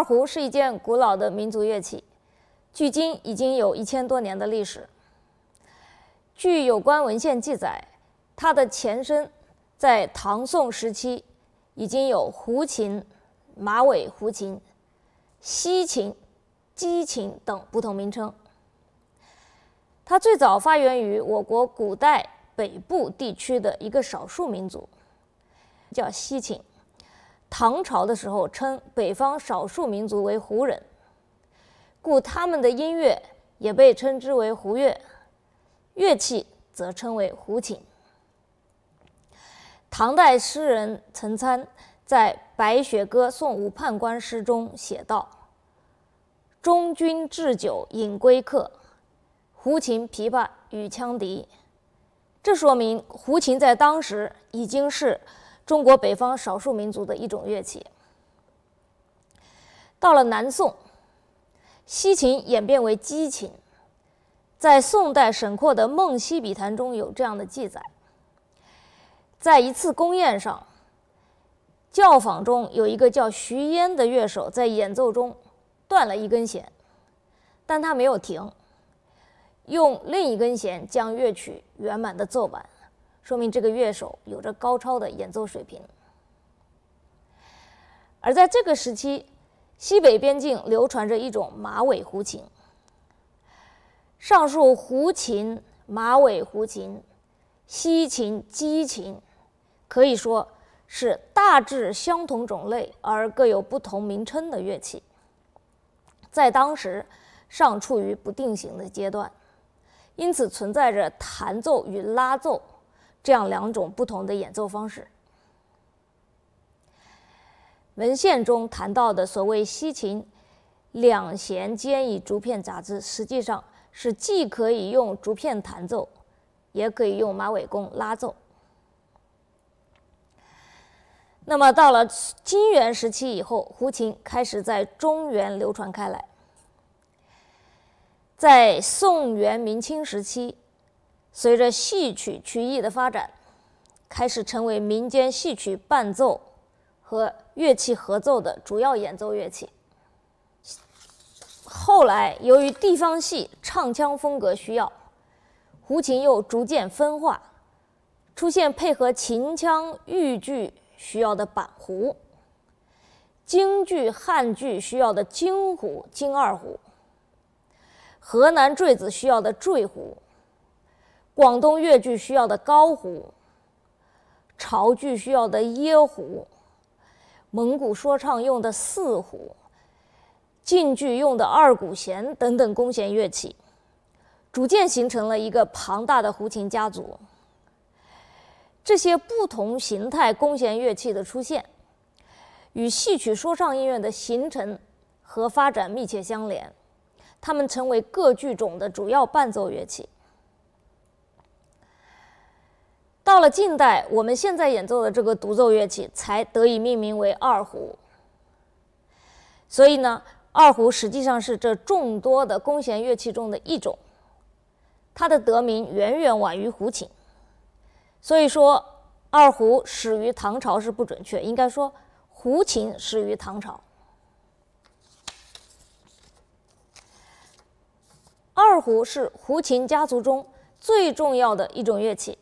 二胡是一件古老的民族乐器，距今已经有一千多年的历史。据有关文献记载，它的前身在唐宋时期已经有胡琴、马尾胡琴、西琴、击琴等不同名称。它最早发源于我国古代北部地区的一个少数民族，叫西秦。唐朝的时候，称北方少数民族为胡人，故他们的音乐也被称之为胡乐，乐器则称为胡琴。唐代诗人岑参在《白雪歌送武判官》诗中写道：“中军置酒饮归客，胡琴、琵琶与羌笛。”这说明胡琴在当时已经是。中国北方少数民族的一种乐器。到了南宋，西琴演变为击琴。在宋代沈括的《梦溪笔谈》中有这样的记载：在一次宫宴上，教坊中有一个叫徐淹的乐手在演奏中断了一根弦，但他没有停，用另一根弦将乐曲圆满的奏完。说明这个乐手有着高超的演奏水平。而在这个时期，西北边境流传着一种马尾胡琴。上述胡琴、马尾胡琴、西琴、击琴，可以说是大致相同种类而各有不同名称的乐器，在当时尚处于不定型的阶段，因此存在着弹奏与拉奏。这样两种不同的演奏方式。文献中谈到的所谓西琴，两弦兼以竹片杂之，实际上是既可以用竹片弹奏，也可以用马尾弓拉奏。那么到了金元时期以后，胡琴开始在中原流传开来。在宋元明清时期。随着戏曲曲艺的发展，开始成为民间戏曲伴奏和乐器合奏的主要演奏乐器。后来，由于地方戏唱腔风格需要，胡琴又逐渐分化，出现配合秦腔豫剧需要的板胡，京剧汉剧需要的京胡、京二胡，河南坠子需要的坠胡。广东粤剧需要的高胡，潮剧需要的耶胡，蒙古说唱用的四胡，晋剧用的二胡弦等等弓弦乐器，逐渐形成了一个庞大的胡琴家族。这些不同形态弓弦乐器的出现，与戏曲说唱音乐的形成和发展密切相连，它们成为各剧种的主要伴奏乐器。到了近代，我们现在演奏的这个独奏乐器才得以命名为二胡。所以呢，二胡实际上是这众多的弓弦乐器中的一种，它的得名远远晚于胡琴。所以说，二胡始于唐朝是不准确，应该说胡琴始于唐朝。二胡是胡琴家族中最重要的一种乐器。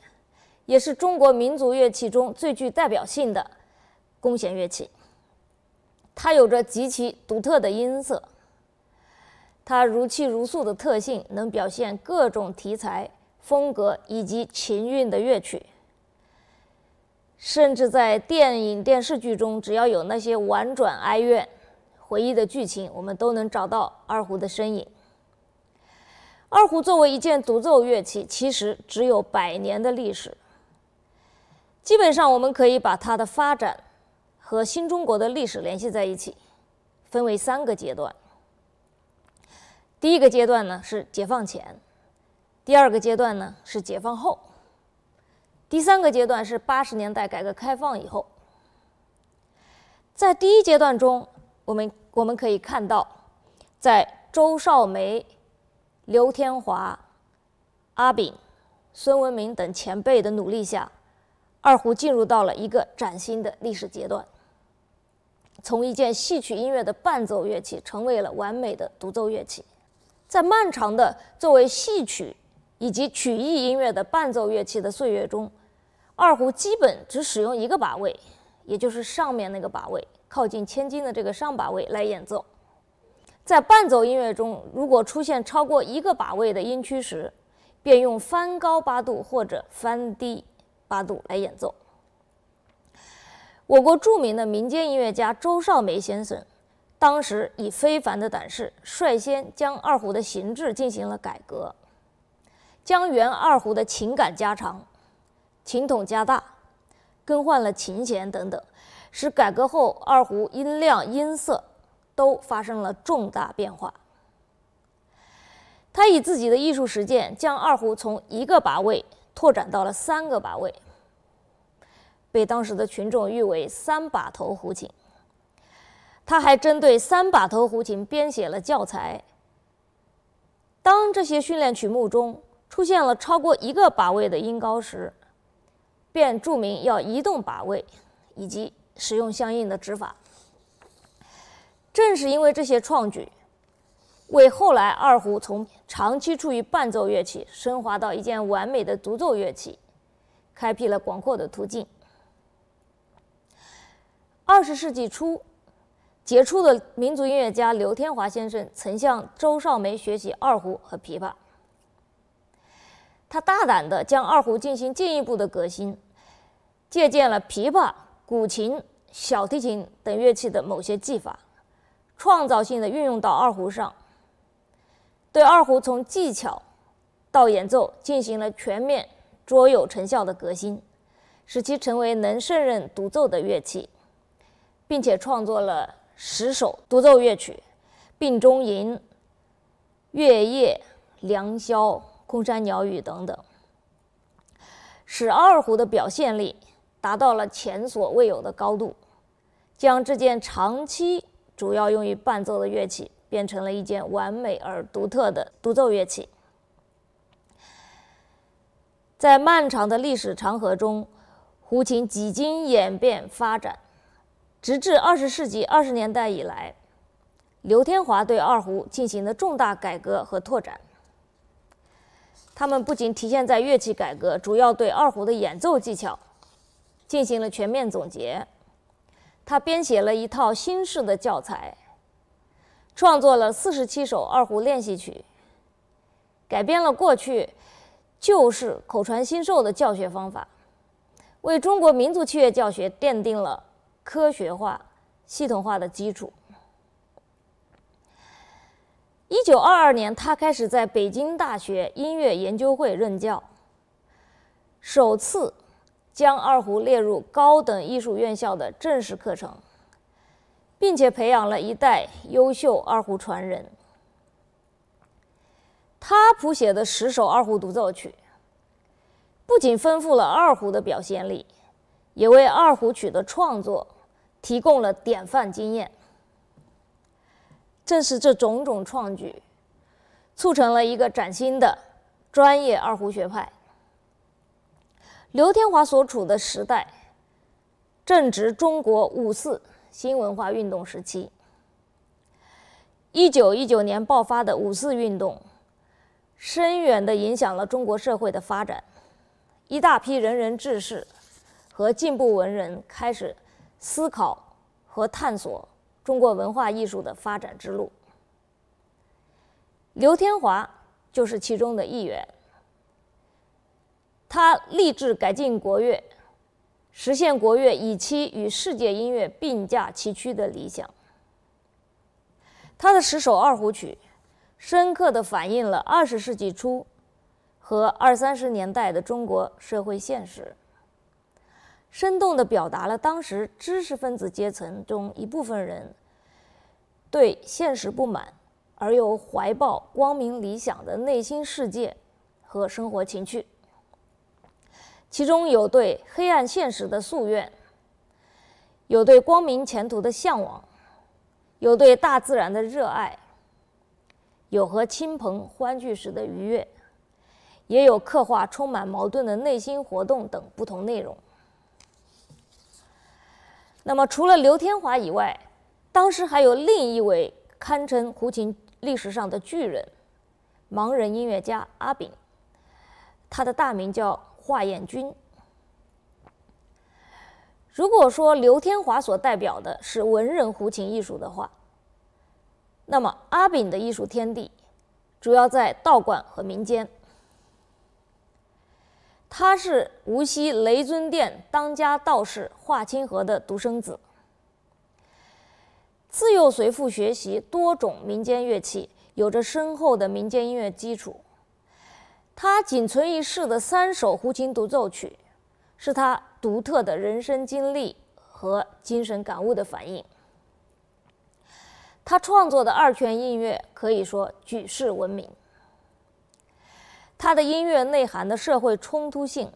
也是中国民族乐器中最具代表性的弓弦乐器。它有着极其独特的音色，它如泣如诉的特性能表现各种题材、风格以及情韵的乐曲。甚至在电影、电视剧中，只要有那些婉转哀怨、回忆的剧情，我们都能找到二胡的身影。二胡作为一件独奏乐器，其实只有百年的历史。基本上，我们可以把它的发展和新中国的历史联系在一起，分为三个阶段。第一个阶段呢是解放前，第二个阶段呢是解放后，第三个阶段是八十年代改革开放以后。在第一阶段中，我们我们可以看到，在周少梅、刘天华、阿炳、孙文明等前辈的努力下。二胡进入到了一个崭新的历史阶段。从一件戏曲音乐的伴奏乐器，成为了完美的独奏乐器。在漫长的作为戏曲以及曲艺音乐的伴奏乐器的岁月中，二胡基本只使用一个把位，也就是上面那个把位，靠近千斤的这个上把位来演奏。在伴奏音乐中，如果出现超过一个把位的音区时，便用翻高八度或者翻低八度来演奏。我国著名的民间音乐家周少梅先生，当时以非凡的胆识，率先将二胡的形制进行了改革，将原二胡的情感加长，琴筒加大，更换了琴弦等等，使改革后二胡音量音色。都发生了重大变化。他以自己的艺术实践，将二胡从一个把位拓展到了三个把位，被当时的群众誉为“三把头胡琴”。他还针对三把头胡琴编写了教材。当这些训练曲目中出现了超过一个把位的音高时，便注明要移动把位，以及使用相应的指法。正是因为这些创举，为后来二胡从长期处于伴奏乐器升华到一件完美的独奏乐器，开辟了广阔的途径。二十世纪初，杰出的民族音乐家刘天华先生曾向周少梅学习二胡和琵琶。他大胆地将二胡进行进一步的革新，借鉴了琵琶、古琴、小提琴等乐器的某些技法。创造性的运用到二胡上，对二胡从技巧到演奏进行了全面、卓有成效的革新，使其成为能胜任独奏的乐器，并且创作了十首独奏乐曲，《病中吟》《月夜》《良宵》《空山鸟语》等等，使二胡的表现力达到了前所未有的高度，将这件长期。主要用于伴奏的乐器变成了一件完美而独特的独奏乐器。在漫长的历史长河中，胡琴几经演变发展，直至二十世纪二十年代以来，刘天华对二胡进行了重大改革和拓展。他们不仅体现在乐器改革，主要对二胡的演奏技巧进行了全面总结。他编写了一套新式的教材，创作了四十七首二胡练习曲，改编了过去旧式口传心授的教学方法，为中国民族器乐教学奠定了科学化、系统化的基础。一九二二年，他开始在北京大学音乐研究会任教，首次。将二胡列入高等艺术院校的正式课程，并且培养了一代优秀二胡传人。他谱写的十首二胡独奏曲，不仅丰富了二胡的表现力，也为二胡曲的创作提供了典范经验。正是这种种创举，促成了一个崭新的专业二胡学派。刘天华所处的时代正值中国五四新文化运动时期。一九一九年爆发的五四运动，深远地影响了中国社会的发展。一大批仁人志士和进步文人开始思考和探索中国文化艺术的发展之路。刘天华就是其中的一员。他立志改进国乐，实现国乐以期与世界音乐并驾齐驱的理想。他的十首二胡曲，深刻地反映了二十世纪初和二三十年代的中国社会现实，生动地表达了当时知识分子阶层中一部分人对现实不满而又怀抱光明理想的内心世界和生活情趣。其中有对黑暗现实的夙愿，有对光明前途的向往，有对大自然的热爱，有和亲朋欢聚时的愉悦，也有刻画充满矛盾的内心活动等不同内容。那么，除了刘天华以外，当时还有另一位堪称胡琴历史上的巨人——盲人音乐家阿炳，他的大名叫华彦钧。如果说刘天华所代表的是文人胡琴艺术的话，那么阿炳的艺术天地主要在道观和民间。他是无锡雷尊殿当家道士华清河的独生子，自幼随父学习多种民间乐器，有着深厚的民间音乐基础。他仅存一世的三首胡琴独奏曲，是他。独特的人生经历和精神感悟的反应。他创作的二泉映月可以说举世闻名。他的音乐内涵的社会冲突性、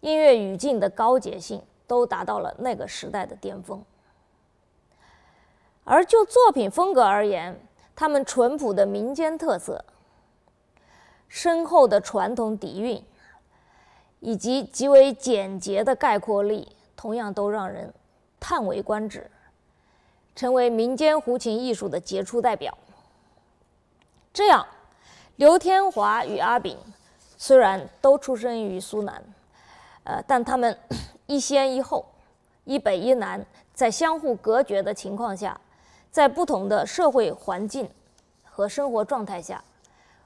音乐语境的高洁性，都达到了那个时代的巅峰。而就作品风格而言，他们淳朴的民间特色、深厚的传统底蕴。以及极为简洁的概括力，同样都让人叹为观止，成为民间胡琴艺术的杰出代表。这样，刘天华与阿炳虽然都出生于苏南，呃，但他们 一先一后，一北一南，在相互隔绝的情况下，在不同的社会环境和生活状态下。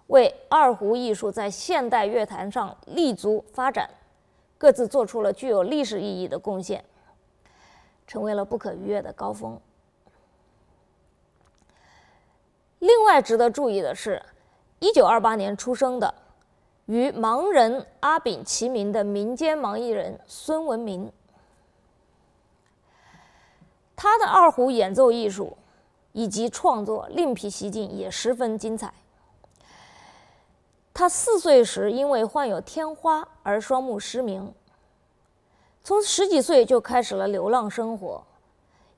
为二胡艺术在现代乐坛上立足发展，各自做出了具有历史意义的贡献，成为了不可逾越的高峰。另外值得注意的是，一九二八年出生的与盲人阿炳齐名的民间盲艺人孙文明，他的二胡演奏艺术以及创作另辟蹊径，也十分精彩。他四岁时因为患有天花而双目失明，从十几岁就开始了流浪生活，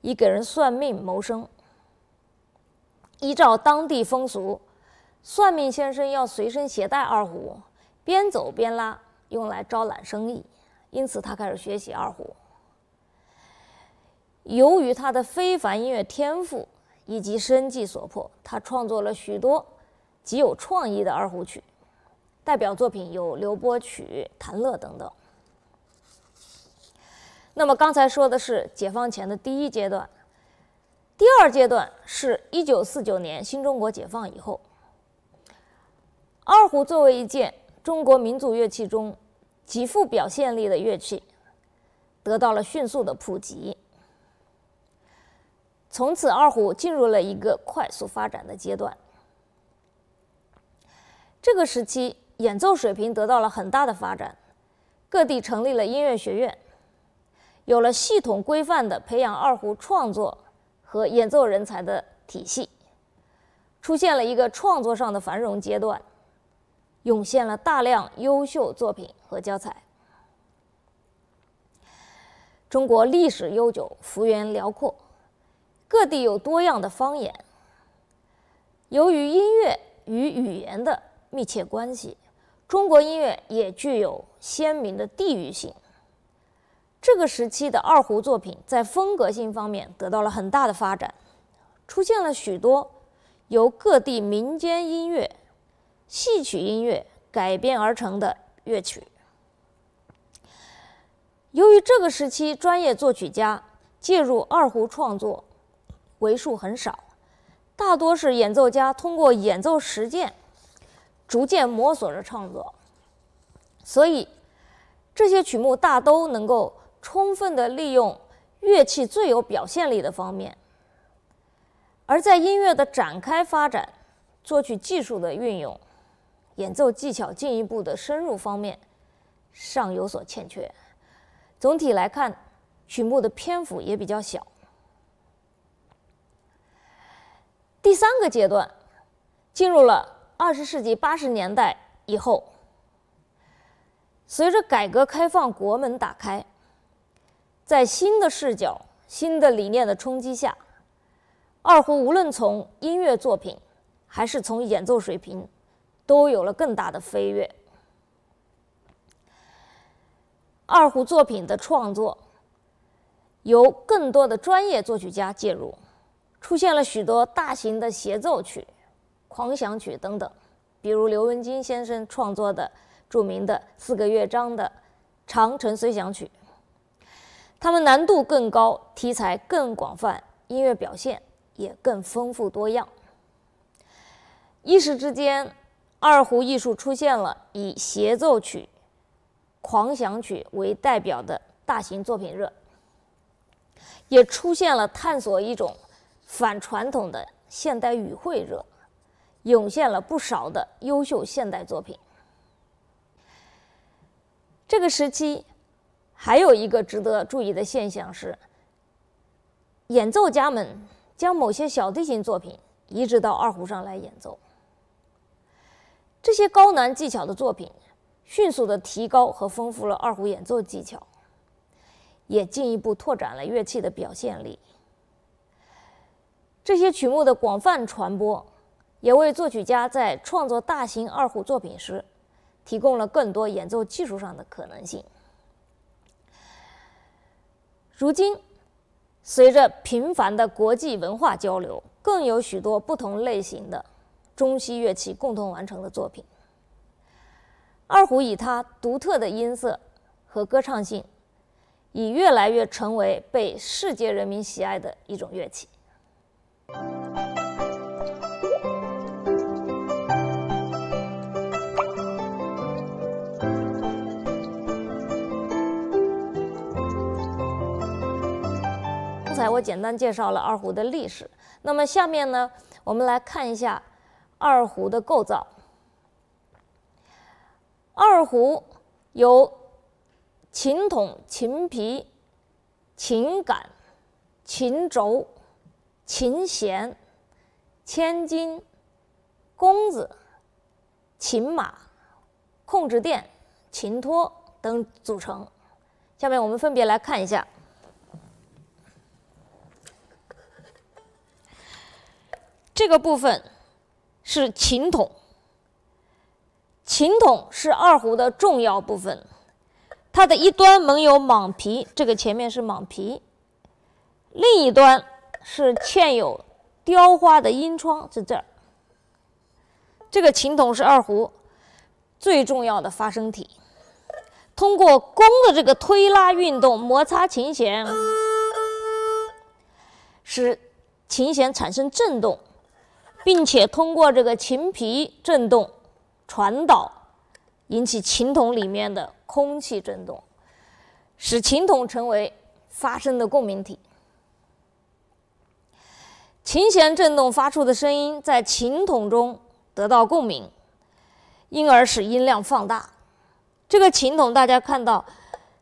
以给人算命谋生。依照当地风俗，算命先生要随身携带二胡，边走边拉，用来招揽生意。因此，他开始学习二胡。由于他的非凡音乐天赋以及生计所迫，他创作了许多极有创意的二胡曲。代表作品有《刘波曲》《谭乐》等等。那么刚才说的是解放前的第一阶段，第二阶段是一九四九年新中国解放以后，二胡作为一件中国民族乐器中极富表现力的乐器，得到了迅速的普及。从此，二胡进入了一个快速发展的阶段。这个时期。演奏水平得到了很大的发展，各地成立了音乐学院，有了系统规范的培养二胡创作和演奏人才的体系，出现了一个创作上的繁荣阶段，涌现了大量优秀作品和教材。中国历史悠久，幅员辽阔，各地有多样的方言。由于音乐与语言的密切关系。中国音乐也具有鲜明的地域性。这个时期的二胡作品在风格性方面得到了很大的发展，出现了许多由各地民间音乐、戏曲音乐改编而成的乐曲。由于这个时期专业作曲家介入二胡创作为数很少，大多是演奏家通过演奏实践。逐渐摸索着创作，所以这些曲目大都能够充分的利用乐器最有表现力的方面，而在音乐的展开发展、作曲技术的运用、演奏技巧进一步的深入方面，尚有所欠缺。总体来看，曲目的篇幅也比较小。第三个阶段进入了。二十世纪八十年代以后，随着改革开放国门打开，在新的视角、新的理念的冲击下，二胡无论从音乐作品还是从演奏水平，都有了更大的飞跃。二胡作品的创作由更多的专业作曲家介入，出现了许多大型的协奏曲、狂想曲等等，比如刘文金先生创作的著名的四个乐章的《长城随想曲》。它们难度更高，题材更广泛，音乐表现也更丰富多样。一时之间，二胡艺术出现了以协奏曲、狂想曲为代表的大型作品热，也出现了探索一种反传统的现代语汇热，涌现了不少的优秀现代作品。这个时期。还有一个值得注意的现象是，演奏家们将某些小提琴作品移植到二胡上来演奏。这些高难技巧的作品，迅速的提高和丰富了二胡演奏技巧，也进一步拓展了乐器的表现力。这些曲目的广泛传播，也为作曲家在创作大型二胡作品时，提供了更多演奏技术上的可能性。如今，随着频繁的国际文化交流，更有许多不同类型的中西乐器共同完成的作品。二胡以它独特的音色和歌唱性，已越来越成为被世界人民喜爱的一种乐器。才我简单介绍了二胡的历史，那么下面呢，我们来看一下二胡的构造。二胡由琴筒、琴皮、琴杆、琴轴、琴弦、千斤、弓子、琴码、控制垫、琴托等组成。下面我们分别来看一下。这个部分是琴筒，琴筒是二胡的重要部分，它的一端蒙有蟒皮，这个前面是蟒皮，另一端是嵌有雕花的音窗，是这儿。这个琴筒是二胡最重要的发声体，通过弓的这个推拉运动，摩擦琴弦，使琴弦产生振动。并且通过这个琴皮振动传导，引起琴筒里面的空气振动，使琴筒成为发声的共鸣体。琴弦振动发出的声音在琴筒中得到共鸣，因而使音量放大。这个琴筒大家看到，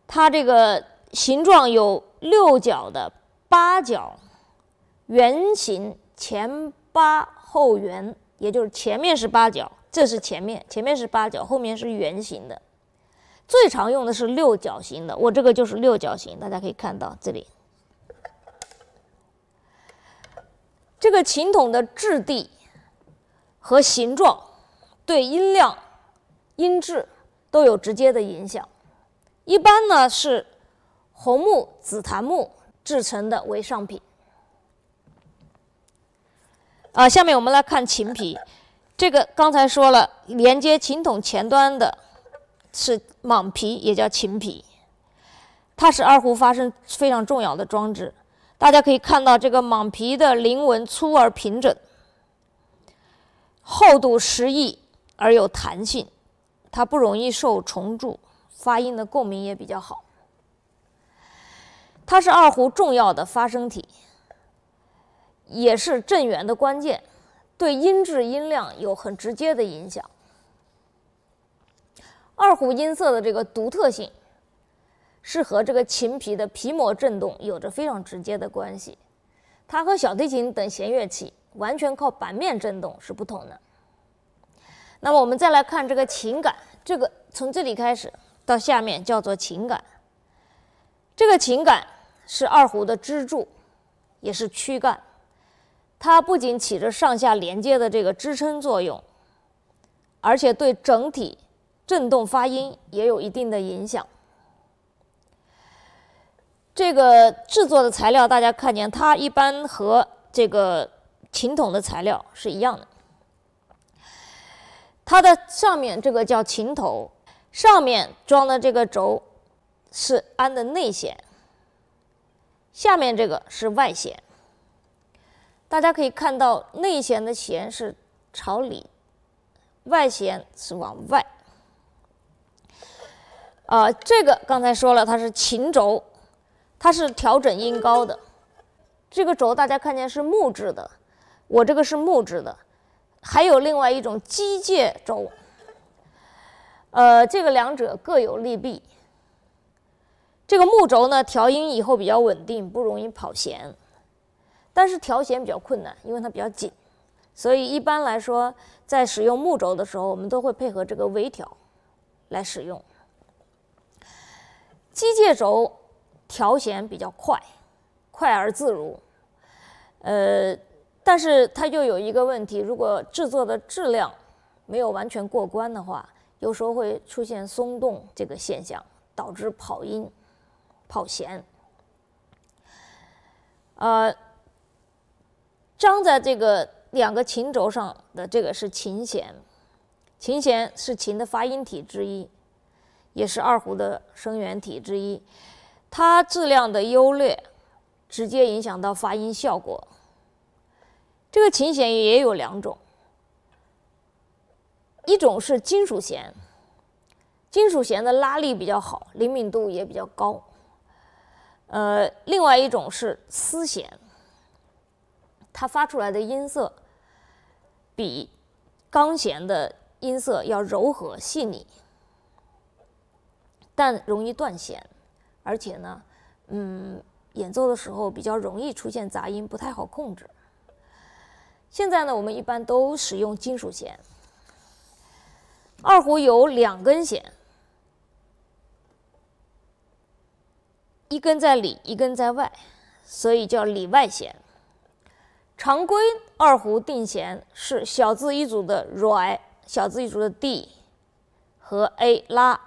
它这个形状有六角的八角，圆形前八。后圆，也就是前面是八角，这是前面，前面是八角，后面是圆形的。最常用的是六角形的，我这个就是六角形，大家可以看到这里。这个琴筒的质地和形状对音量、音质都有直接的影响。一般呢是红木、紫檀木制成的为上品。啊，下面我们来看琴皮，这个刚才说了，连接琴筒前端的是蟒皮，也叫琴皮，它是二胡发声非常重要的装置。大家可以看到，这个蟒皮的鳞纹粗而平整，厚度适宜而有弹性，它不容易受虫蛀，发音的共鸣也比较好。它是二胡重要的发声体。也是振源的关键，对音质音量有很直接的影响。二胡音色的这个独特性，是和这个琴皮的皮膜振动有着非常直接的关系。它和小提琴等弦乐器完全靠板面振动是不同的。那么我们再来看这个琴杆，这个从这里开始到下面叫做琴杆。这个琴杆是二胡的支柱，也是躯干。它不仅起着上下连接的这个支撑作用，而且对整体振动发音也有一定的影响。这个制作的材料大家看见，它一般和这个琴筒的材料是一样的。它的上面这个叫琴头，上面装的这个轴是安的内弦，下面这个是外弦。大家可以看到，内弦的弦是朝里，外弦是往外。啊，这个刚才说了，它是琴轴，它是调整音高的。这个轴大家看见是木质的，我这个是木质的，还有另外一种机械轴。呃，这个两者各有利弊。这个木轴呢，调音以后比较稳定，不容易跑弦。但是调弦比较困难，因为它比较紧，所以一般来说，在使用木轴的时候，我们都会配合这个微调来使用。机械轴调弦比较快，快而自如，呃，但是它又有一个问题，如果制作的质量没有完全过关的话，有时候会出现松动这个现象，导致跑音、跑弦，呃。张在这个两个琴轴上的这个是琴弦，琴弦是琴的发音体之一，也是二胡的声源体之一。它质量的优劣，直接影响到发音效果。这个琴弦也有两种，一种是金属弦，金属弦的拉力比较好，灵敏度也比较高。呃，另外一种是丝弦。它发出来的音色比钢弦的音色要柔和细腻，但容易断弦，而且呢，嗯，演奏的时候比较容易出现杂音，不太好控制。现在呢，我们一般都使用金属弦。二胡有两根弦，一根在里，一根在外，所以叫里外弦。常规二胡定弦是小字一组的 re，小字一组的 d 和 a 拉。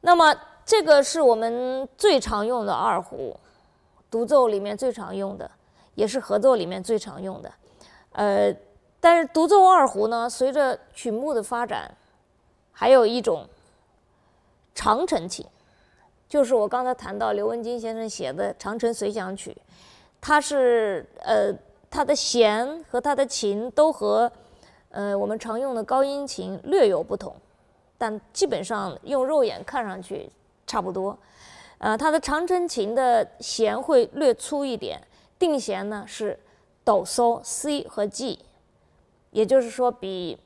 那么这个是我们最常用的二胡，独奏里面最常用的，也是合奏里面最常用的。呃，但是独奏二胡呢，随着曲目的发展，还有一种长程琴。就是我刚才谈到刘文金先生写的《长城随想曲》，它是呃，它的弦和它的琴都和呃我们常用的高音琴略有不同，但基本上用肉眼看上去差不多。呃，它的长城琴的弦会略粗一点，定弦呢是哆嗦 C 和 G，也就是说比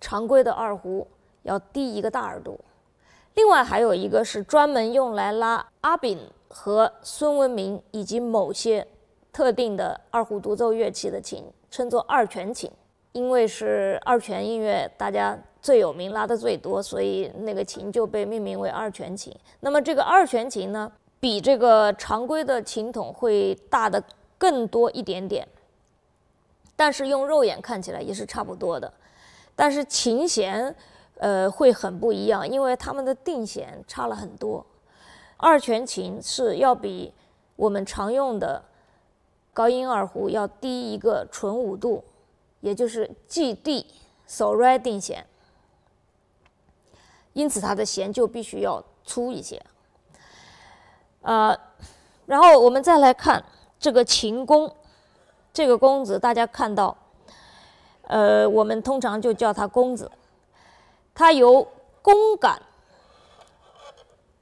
常规的二胡要低一个大耳度。另外还有一个是专门用来拉阿炳和孙文明以及某些特定的二胡独奏乐器的琴，称作二泉琴。因为是二泉音乐大家最有名、拉的最多，所以那个琴就被命名为二泉琴。那么这个二泉琴呢，比这个常规的琴筒会大的更多一点点，但是用肉眼看起来也是差不多的。但是琴弦。呃，会很不一样，因为它们的定弦差了很多。二泉琴是要比我们常用的高音二胡要低一个纯五度，也就是 G D So Re 定弦，因此它的弦就必须要粗一些。呃，然后我们再来看这个琴弓，这个弓子大家看到，呃，我们通常就叫它弓子。它由弓杆，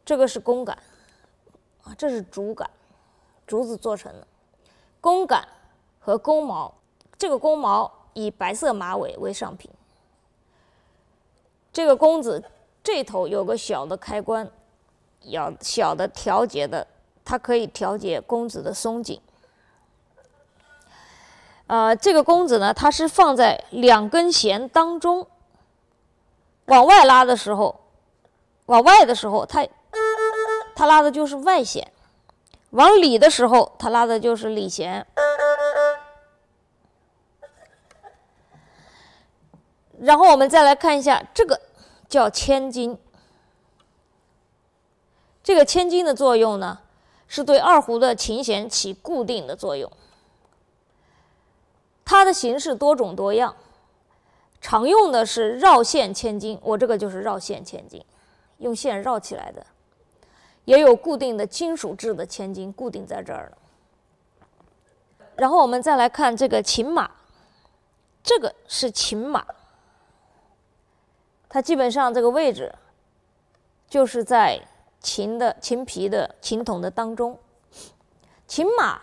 这个是弓杆，啊，这是竹杆，竹子做成的。弓杆和弓毛，这个弓毛以白色马尾为上品。这个弓子这头有个小的开关，要小的调节的，它可以调节弓子的松紧。呃，这个弓子呢，它是放在两根弦当中。往外拉的时候，往外的时候，它它拉的就是外弦；往里的时候，它拉的就是里弦。然后我们再来看一下，这个叫千斤。这个千斤的作用呢，是对二胡的琴弦起固定的作用。它的形式多种多样，常用的是绕线千斤，我这个就是绕线千斤，用线绕起来的，也有固定的金属制的千斤，固定在这儿了。然后我们再来看这个琴马，这个是琴马，它基本上这个位置就是在琴的琴皮的琴筒的当中，琴马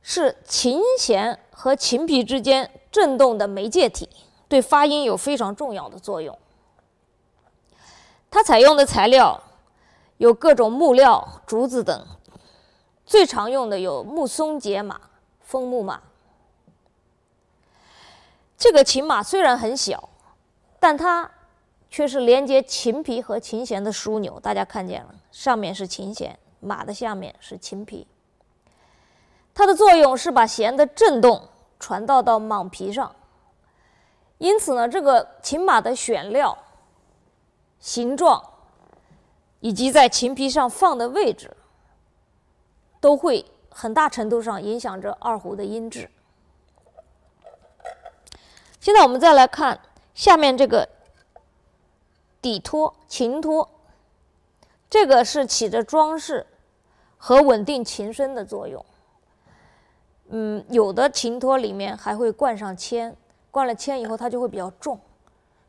是琴弦和琴皮之间振动的媒介体，对发音有非常重要的作用。它采用的材料有各种木料、竹子等。最常用的有木松节马、枫木马。这个琴马虽然很小，但它却是连接琴皮和琴弦的枢纽。大家看见了，上面是琴弦，马的下面是琴皮。它的作用是把弦的振动传到到蟒皮上。因此呢，这个琴马的选料、形状以及在琴皮上放的位置。都会很大程度上影响着二胡的音质。现在我们再来看下面这个底托、琴托，这个是起着装饰和稳定琴声的作用。嗯，有的琴托里面还会灌上铅，灌了铅以后它就会比较重，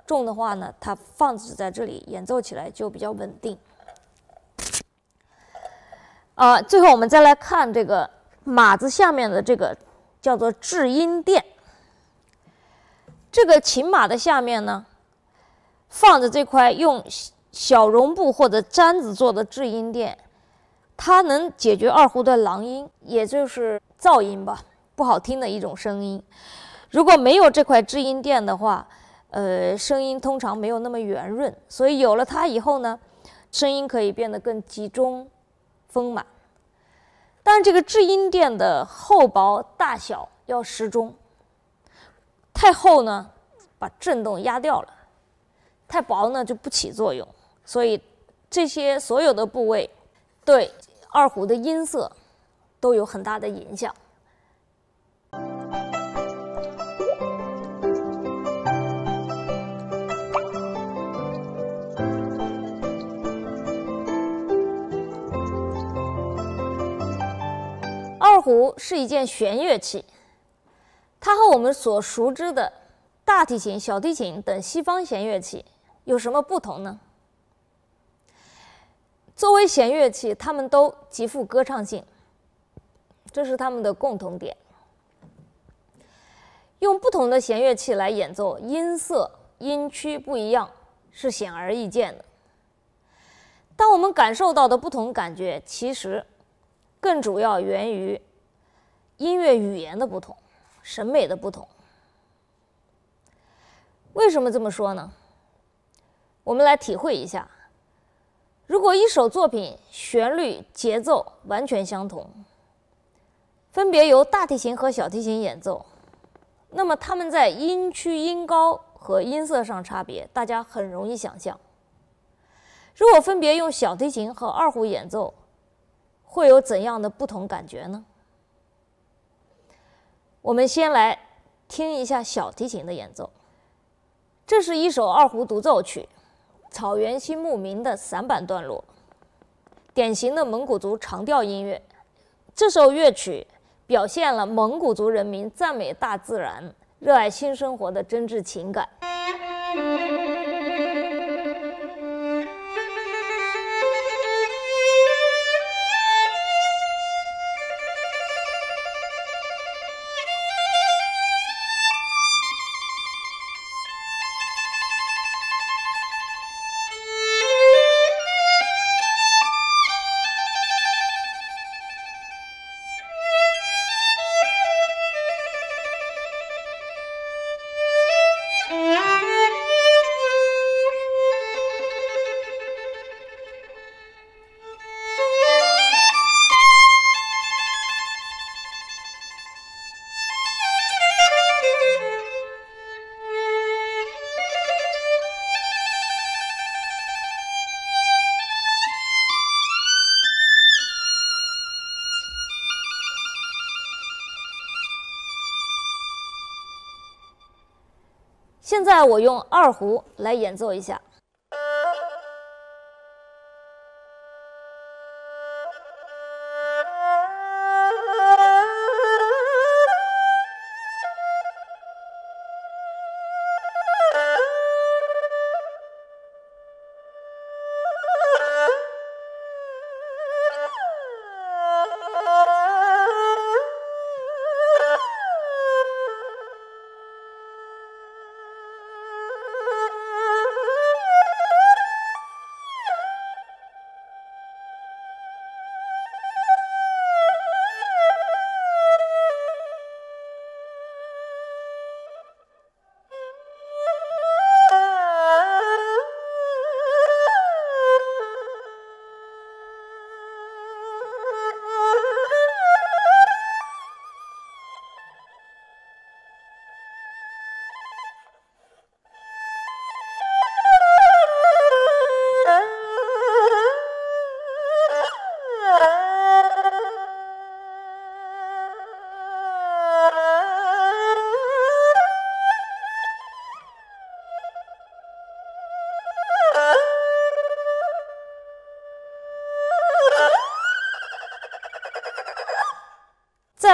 重的话呢，它放置在这里演奏起来就比较稳定。啊，最后我们再来看这个马子下面的这个叫做制音垫。这个琴码的下面呢，放着这块用小绒布或者毡子做的制音垫，它能解决二胡的狼音，也就是噪音吧，不好听的一种声音。如果没有这块制音垫的话，呃，声音通常没有那么圆润。所以有了它以后呢，声音可以变得更集中。丰满，但这个制音垫的厚薄大小要适中。太厚呢，把振动压掉了；太薄呢，就不起作用。所以这些所有的部位对二胡的音色都有很大的影响。二胡是一件弦乐器，它和我们所熟知的大提琴、小提琴等西方弦乐器有什么不同呢？作为弦乐器，它们都极富歌唱性，这是它们的共同点。用不同的弦乐器来演奏，音色、音区不一样是显而易见的。当我们感受到的不同感觉，其实。更主要源于音乐语言的不同，审美的不同。为什么这么说呢？我们来体会一下：如果一首作品旋律、节奏完全相同，分别由大提琴和小提琴演奏，那么它们在音区、音高和音色上差别，大家很容易想象。如果分别用小提琴和二胡演奏，会有怎样的不同感觉呢？我们先来听一下小提琴的演奏。这是一首二胡独奏曲《草原新牧民》的散板段落，典型的蒙古族长调音乐。这首乐曲表现了蒙古族人民赞美大自然、热爱新生活的真挚情感。我用二胡来演奏一下。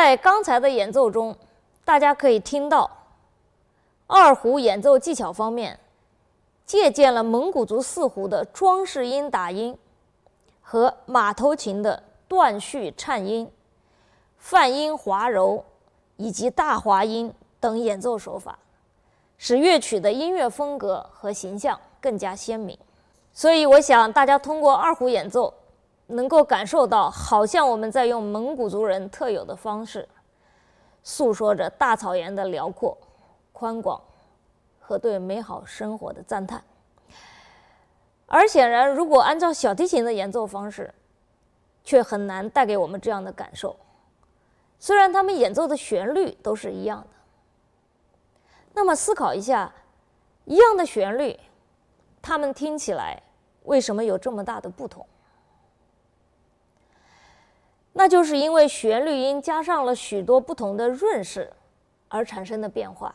在刚才的演奏中，大家可以听到，二胡演奏技巧方面，借鉴了蒙古族四胡的装饰音打音和马头琴的断续颤音、泛音滑柔以及大滑音等演奏手法，使乐曲的音乐风格和形象更加鲜明。所以，我想大家通过二胡演奏。能够感受到，好像我们在用蒙古族人特有的方式，诉说着大草原的辽阔、宽广和对美好生活的赞叹。而显然，如果按照小提琴的演奏方式，却很难带给我们这样的感受。虽然他们演奏的旋律都是一样的，那么思考一下，一样的旋律，他们听起来为什么有这么大的不同？那就是因为旋律音加上了许多不同的润饰而产生的变化，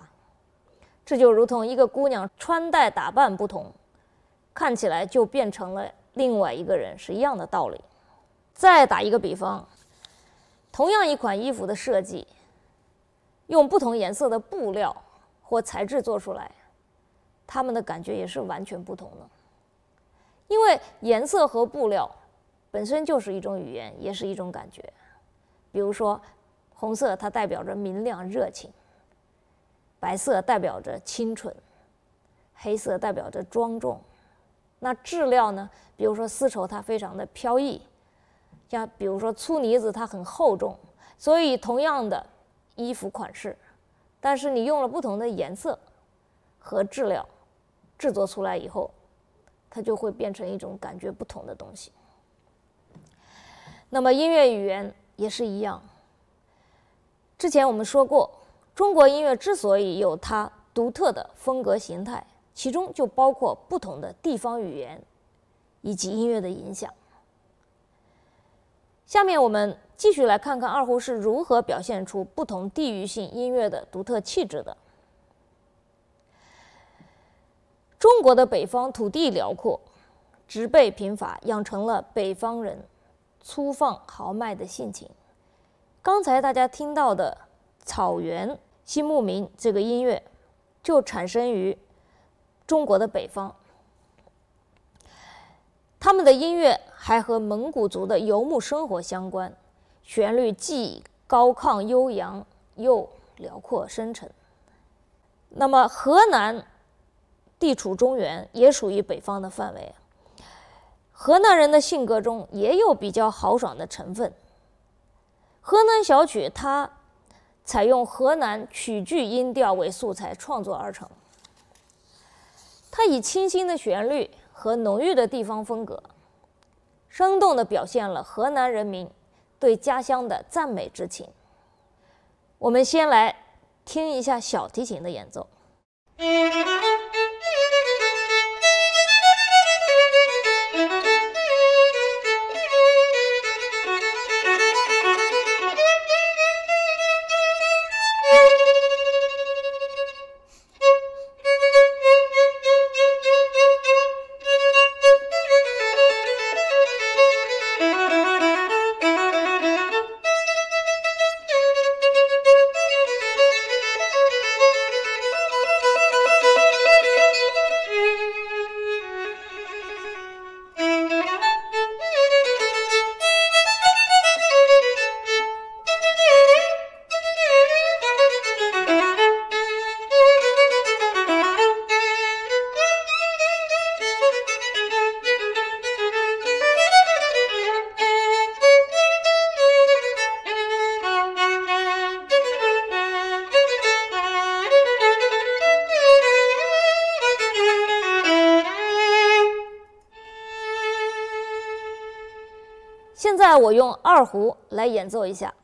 这就如同一个姑娘穿戴打扮不同，看起来就变成了另外一个人是一样的道理。再打一个比方，同样一款衣服的设计，用不同颜色的布料或材质做出来，他们的感觉也是完全不同的，因为颜色和布料。本身就是一种语言，也是一种感觉。比如说，红色它代表着明亮热情，白色代表着清纯，黑色代表着庄重。那质料呢？比如说丝绸它非常的飘逸，像比如说粗呢子它很厚重。所以同样的衣服款式，但是你用了不同的颜色和质料制作出来以后，它就会变成一种感觉不同的东西。那么音乐语言也是一样。之前我们说过，中国音乐之所以有它独特的风格形态，其中就包括不同的地方语言以及音乐的影响。下面我们继续来看看二胡是如何表现出不同地域性音乐的独特气质的。中国的北方土地辽阔，植被贫乏，养成了北方人。粗放豪迈的性情。刚才大家听到的《草原新牧民》这个音乐，就产生于中国的北方。他们的音乐还和蒙古族的游牧生活相关，旋律既高亢悠扬，又辽阔深沉。那么，河南地处中原，也属于北方的范围。河南人的性格中也有比较豪爽的成分。河南小曲它采用河南曲剧音调为素材创作而成，它以清新的旋律和浓郁的地方风格，生动地表现了河南人民对家乡的赞美之情。我们先来听一下小提琴的演奏。我用二胡来演奏一下。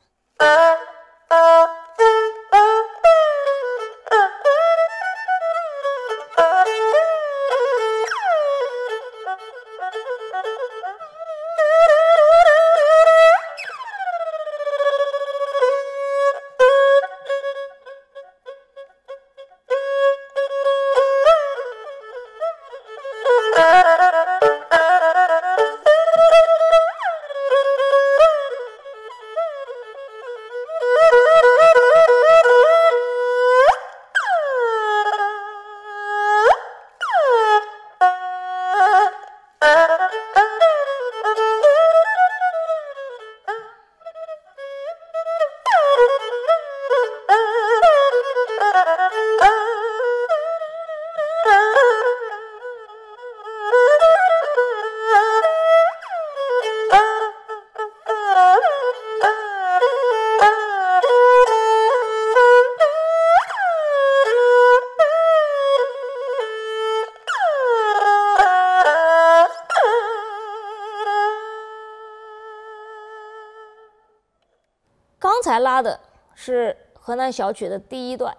拉的是河南小曲的第一段，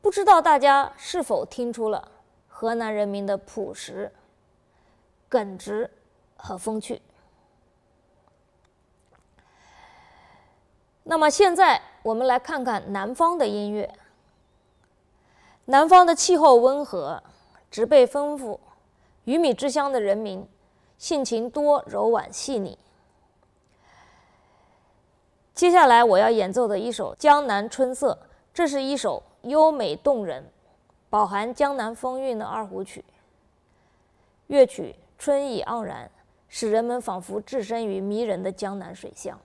不知道大家是否听出了河南人民的朴实、耿直和风趣？那么现在我们来看看南方的音乐。南方的气候温和，植被丰富，鱼米之乡的人民性情多柔婉细腻。接下来我要演奏的一首《江南春色》，这是一首优美动人、饱含江南风韵的二胡曲。乐曲春意盎然，使人们仿佛置身于迷人的江南水乡。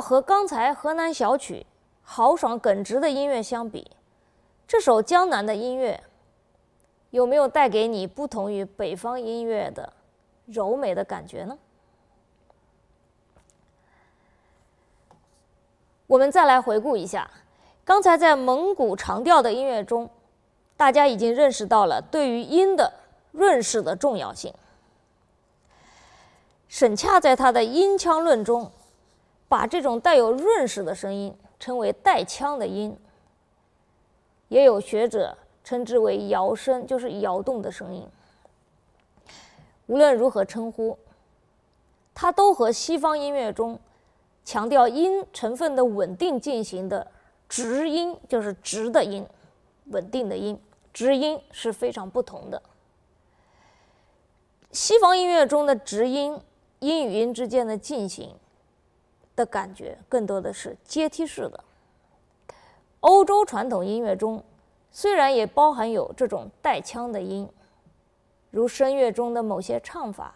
和刚才河南小曲豪爽耿直的音乐相比，这首江南的音乐有没有带给你不同于北方音乐的柔美的感觉呢？我们再来回顾一下，刚才在蒙古长调的音乐中，大家已经认识到了对于音的润饰的重要性。沈洽在他的《音腔论》中。把这种带有润饰的声音称为带腔的音，也有学者称之为摇声，就是摇动的声音。无论如何称呼，它都和西方音乐中强调音成分的稳定进行的直音，就是直的音，稳定的音，直音是非常不同的。西方音乐中的直音，音与音之间的进行。的感觉更多的是阶梯式的。欧洲传统音乐中虽然也包含有这种带腔的音，如声乐中的某些唱法，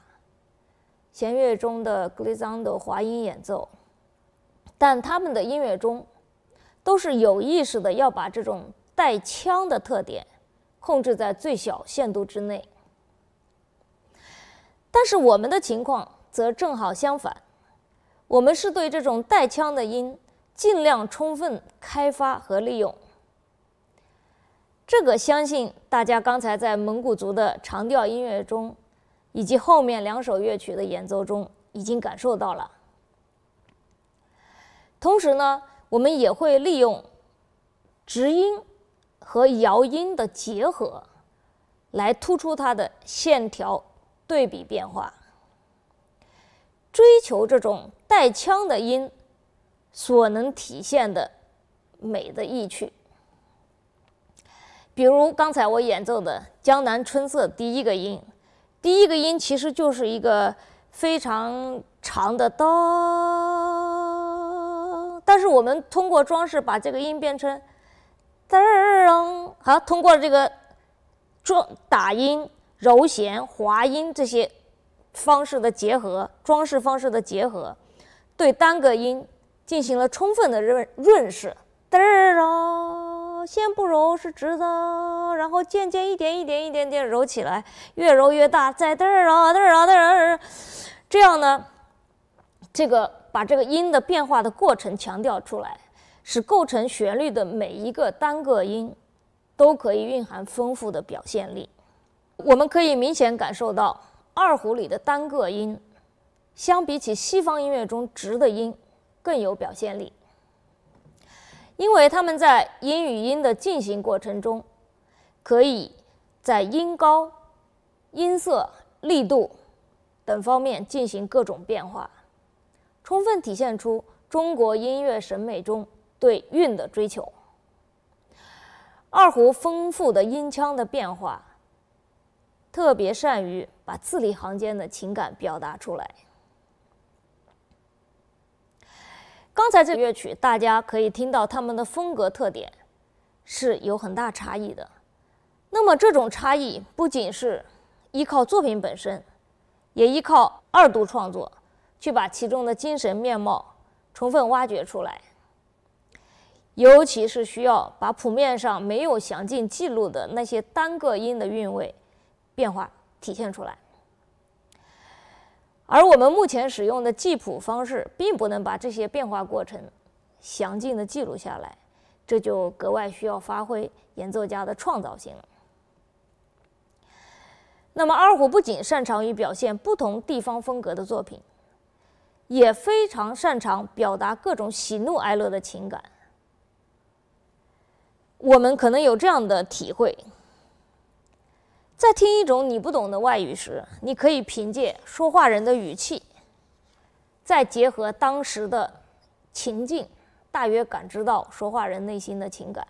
弦乐中的格里桑的滑音演奏，但他们的音乐中都是有意识的要把这种带腔的特点控制在最小限度之内。但是我们的情况则正好相反。我们是对这种带腔的音尽量充分开发和利用。这个相信大家刚才在蒙古族的长调音乐中，以及后面两首乐曲的演奏中已经感受到了。同时呢，我们也会利用直音和摇音的结合，来突出它的线条对比变化。追求这种带腔的音所能体现的美的意趣，比如刚才我演奏的《江南春色》第一个音，第一个音其实就是一个非常长的哆，但是我们通过装饰把这个音变成嘚儿，好，通过这个装打音、揉弦、滑音这些。方式的结合，装饰方式的结合，对单个音进行了充分的润润饰。嘚儿啊，先不揉是直的，然后渐渐一点一点一点点揉起来，越揉越大，再嘚儿啊嘚儿啊嘚儿，这样呢，这个把这个音的变化的过程强调出来，使构成旋律的每一个单个音都可以蕴含丰富的表现力。我们可以明显感受到。二胡里的单个音，相比起西方音乐中直的音，更有表现力，因为他们在音与音的进行过程中，可以在音高、音色、力度等方面进行各种变化，充分体现出中国音乐审美中对韵的追求。二胡丰富的音腔的变化。特别善于把字里行间的情感表达出来。刚才这乐曲，大家可以听到他们的风格特点是有很大差异的。那么这种差异不仅是依靠作品本身，也依靠二度创作，去把其中的精神面貌充分挖掘出来。尤其是需要把谱面上没有详尽记录的那些单个音的韵味。变化体现出来，而我们目前使用的记谱方式并不能把这些变化过程详尽的记录下来，这就格外需要发挥演奏家的创造性了。那么，二胡不仅擅长于表现不同地方风格的作品，也非常擅长表达各种喜怒哀乐的情感。我们可能有这样的体会。在听一种你不懂的外语时，你可以凭借说话人的语气，再结合当时的情境，大约感知到说话人内心的情感。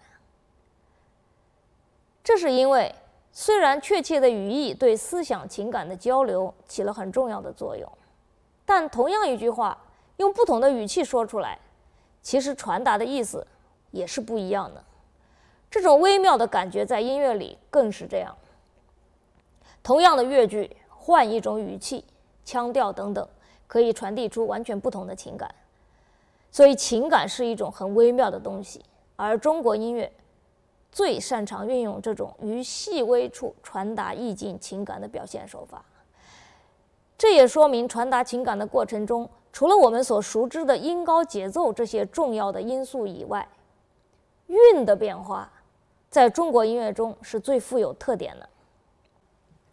这是因为，虽然确切的语义对思想情感的交流起了很重要的作用，但同样一句话用不同的语气说出来，其实传达的意思也是不一样的。这种微妙的感觉在音乐里更是这样。同样的乐句，换一种语气、腔调等等，可以传递出完全不同的情感。所以情感是一种很微妙的东西，而中国音乐最擅长运用这种于细微处传达意境、情感的表现手法。这也说明，传达情感的过程中，除了我们所熟知的音高、节奏这些重要的因素以外，韵的变化在中国音乐中是最富有特点的。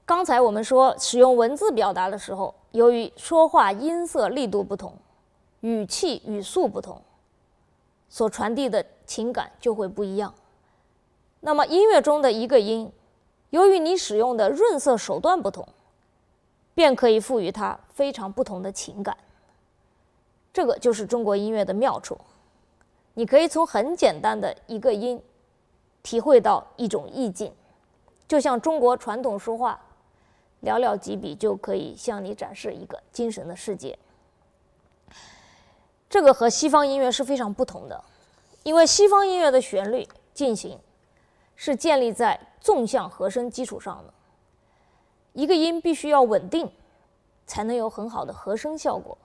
刚才我们说，使用文字表达的时候，由于说话音色力度不同，语气语速不同，所传递的情感就会不一样。那么音乐中的一个音，由于你使用的润色手段不同。便可以赋予它非常不同的情感。这个就是中国音乐的妙处。你可以从很简单的一个音，体会到一种意境，就像中国传统书画，寥寥几笔就可以向你展示一个精神的世界。这个和西方音乐是非常不同的，因为西方音乐的旋律进行是建立在纵向和声基础上的。一个音必须要稳定，才能有很好的和声效果。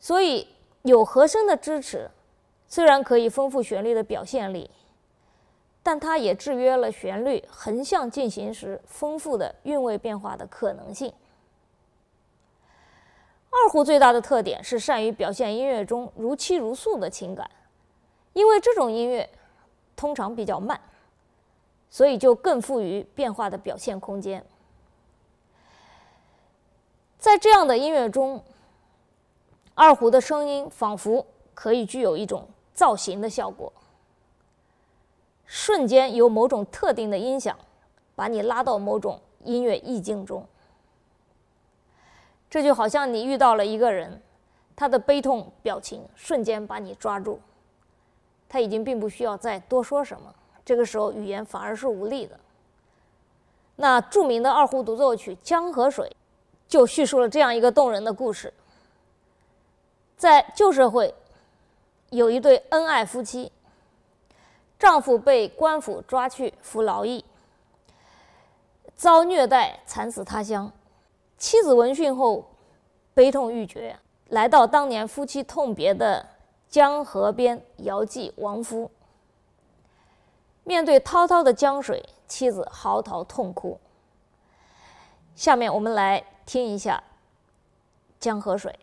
所以有和声的支持，虽然可以丰富旋律的表现力，但它也制约了旋律横向进行时丰富的韵味变化的可能性。二胡最大的特点是善于表现音乐中如泣如诉的情感，因为这种音乐通常比较慢，所以就更富于变化的表现空间。在这样的音乐中，二胡的声音仿佛可以具有一种造型的效果，瞬间有某种特定的音响把你拉到某种音乐意境中。这就好像你遇到了一个人，他的悲痛表情瞬间把你抓住，他已经并不需要再多说什么，这个时候语言反而是无力的。那著名的二胡独奏曲《江河水》。就叙述了这样一个动人的故事：在旧社会，有一对恩爱夫妻，丈夫被官府抓去服劳役，遭虐待惨死他乡。妻子闻讯后，悲痛欲绝，来到当年夫妻痛别的江河边遥祭亡夫。面对滔滔的江水，妻子嚎啕痛哭。下面我们来。听一下《江河水》。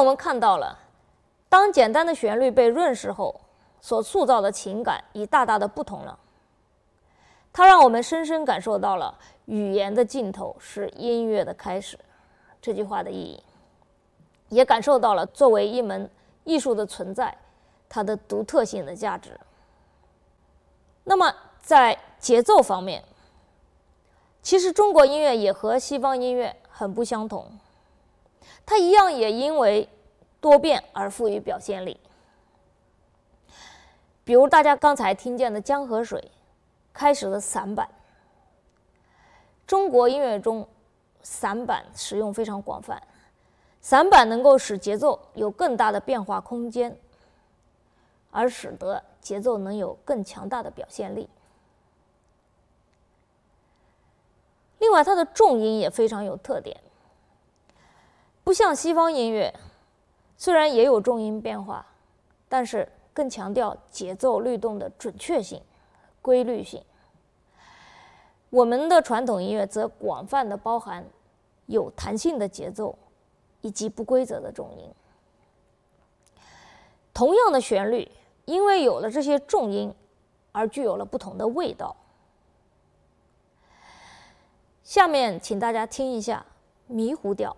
我们看到了，当简单的旋律被润饰后，所塑造的情感已大大的不同了。它让我们深深感受到了“语言的尽头是音乐的开始”这句话的意义，也感受到了作为一门艺术的存在，它的独特性的价值。那么，在节奏方面，其实中国音乐也和西方音乐很不相同，它一样也因为多变而富于表现力。比如大家刚才听见的《江河水》。开始的散板，中国音乐中散板使用非常广泛，散板能够使节奏有更大的变化空间，而使得节奏能有更强大的表现力。另外，它的重音也非常有特点，不像西方音乐，虽然也有重音变化，但是更强调节奏律动的准确性。规律性，我们的传统音乐则广泛的包含有弹性的节奏以及不规则的重音。同样的旋律，因为有了这些重音，而具有了不同的味道。下面，请大家听一下迷糊调。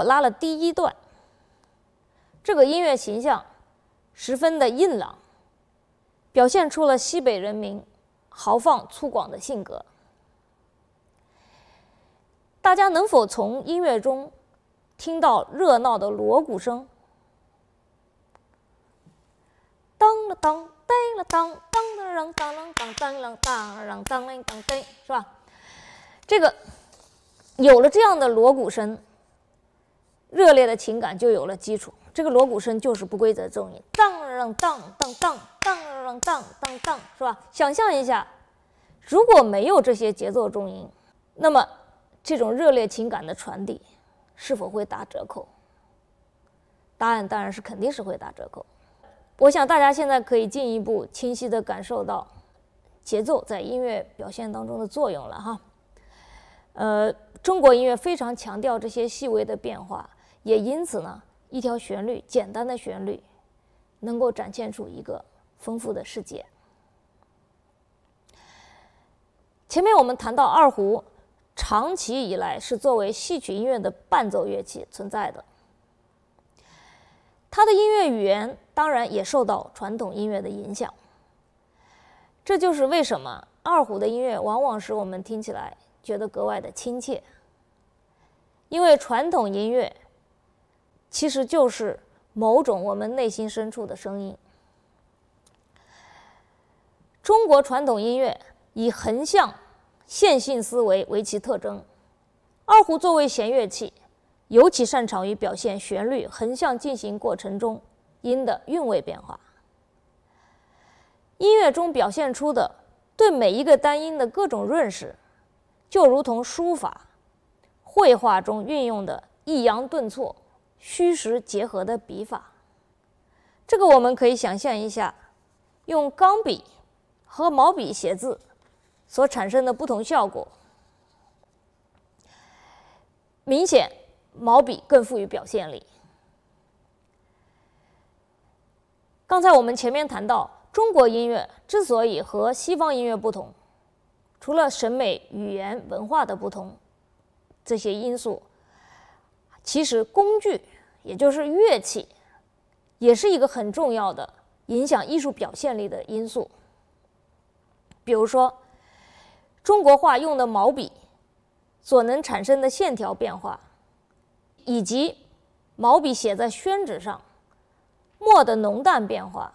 我拉了第一段，这个音乐形象十分的硬朗，表现出了西北人民豪放粗犷的性格。大家能否从音乐中听到热闹的锣鼓声？当了当，当了当，当了当，当啷当，当啷当啷当啷当当，是吧？这个有了这样的锣鼓声。热烈的情感就有了基础。这个锣鼓声就是不规则重音，当啷当当当当啷当当当，是吧？想象一下，如果没有这些节奏重音，那么这种热烈情感的传递是否会打折扣？答案当然是肯定是会打折扣。我想大家现在可以进一步清晰地感受到节奏在音乐表现当中的作用了哈。呃，中国音乐非常强调这些细微的变化。也因此呢，一条旋律，简单的旋律，能够展现出一个丰富的世界。前面我们谈到二胡，长期以来是作为戏曲音乐的伴奏乐器存在的。它的音乐语言当然也受到传统音乐的影响。这就是为什么二胡的音乐往往使我们听起来觉得格外的亲切，因为传统音乐。其实就是某种我们内心深处的声音。中国传统音乐以横向线性思维为其特征，二胡作为弦乐器，尤其擅长于表现旋律横向进行过程中音的韵味变化。音乐中表现出的对每一个单音的各种认识，就如同书法、绘画中运用的抑扬顿挫、虚实结合的笔法。这个我们可以想象一下，用钢笔和毛笔写字所产生的不同效果。明显，毛笔更富于表现力。刚才我们前面谈到。中国音乐之所以和西方音乐不同，除了审美、语言、文化的不同这些因素，其实工具，也就是乐器，也是一个很重要的影响艺术表现力的因素。比如说，中国画用的毛笔所能产生的线条变化，以及毛笔写在宣纸上墨的浓淡变化。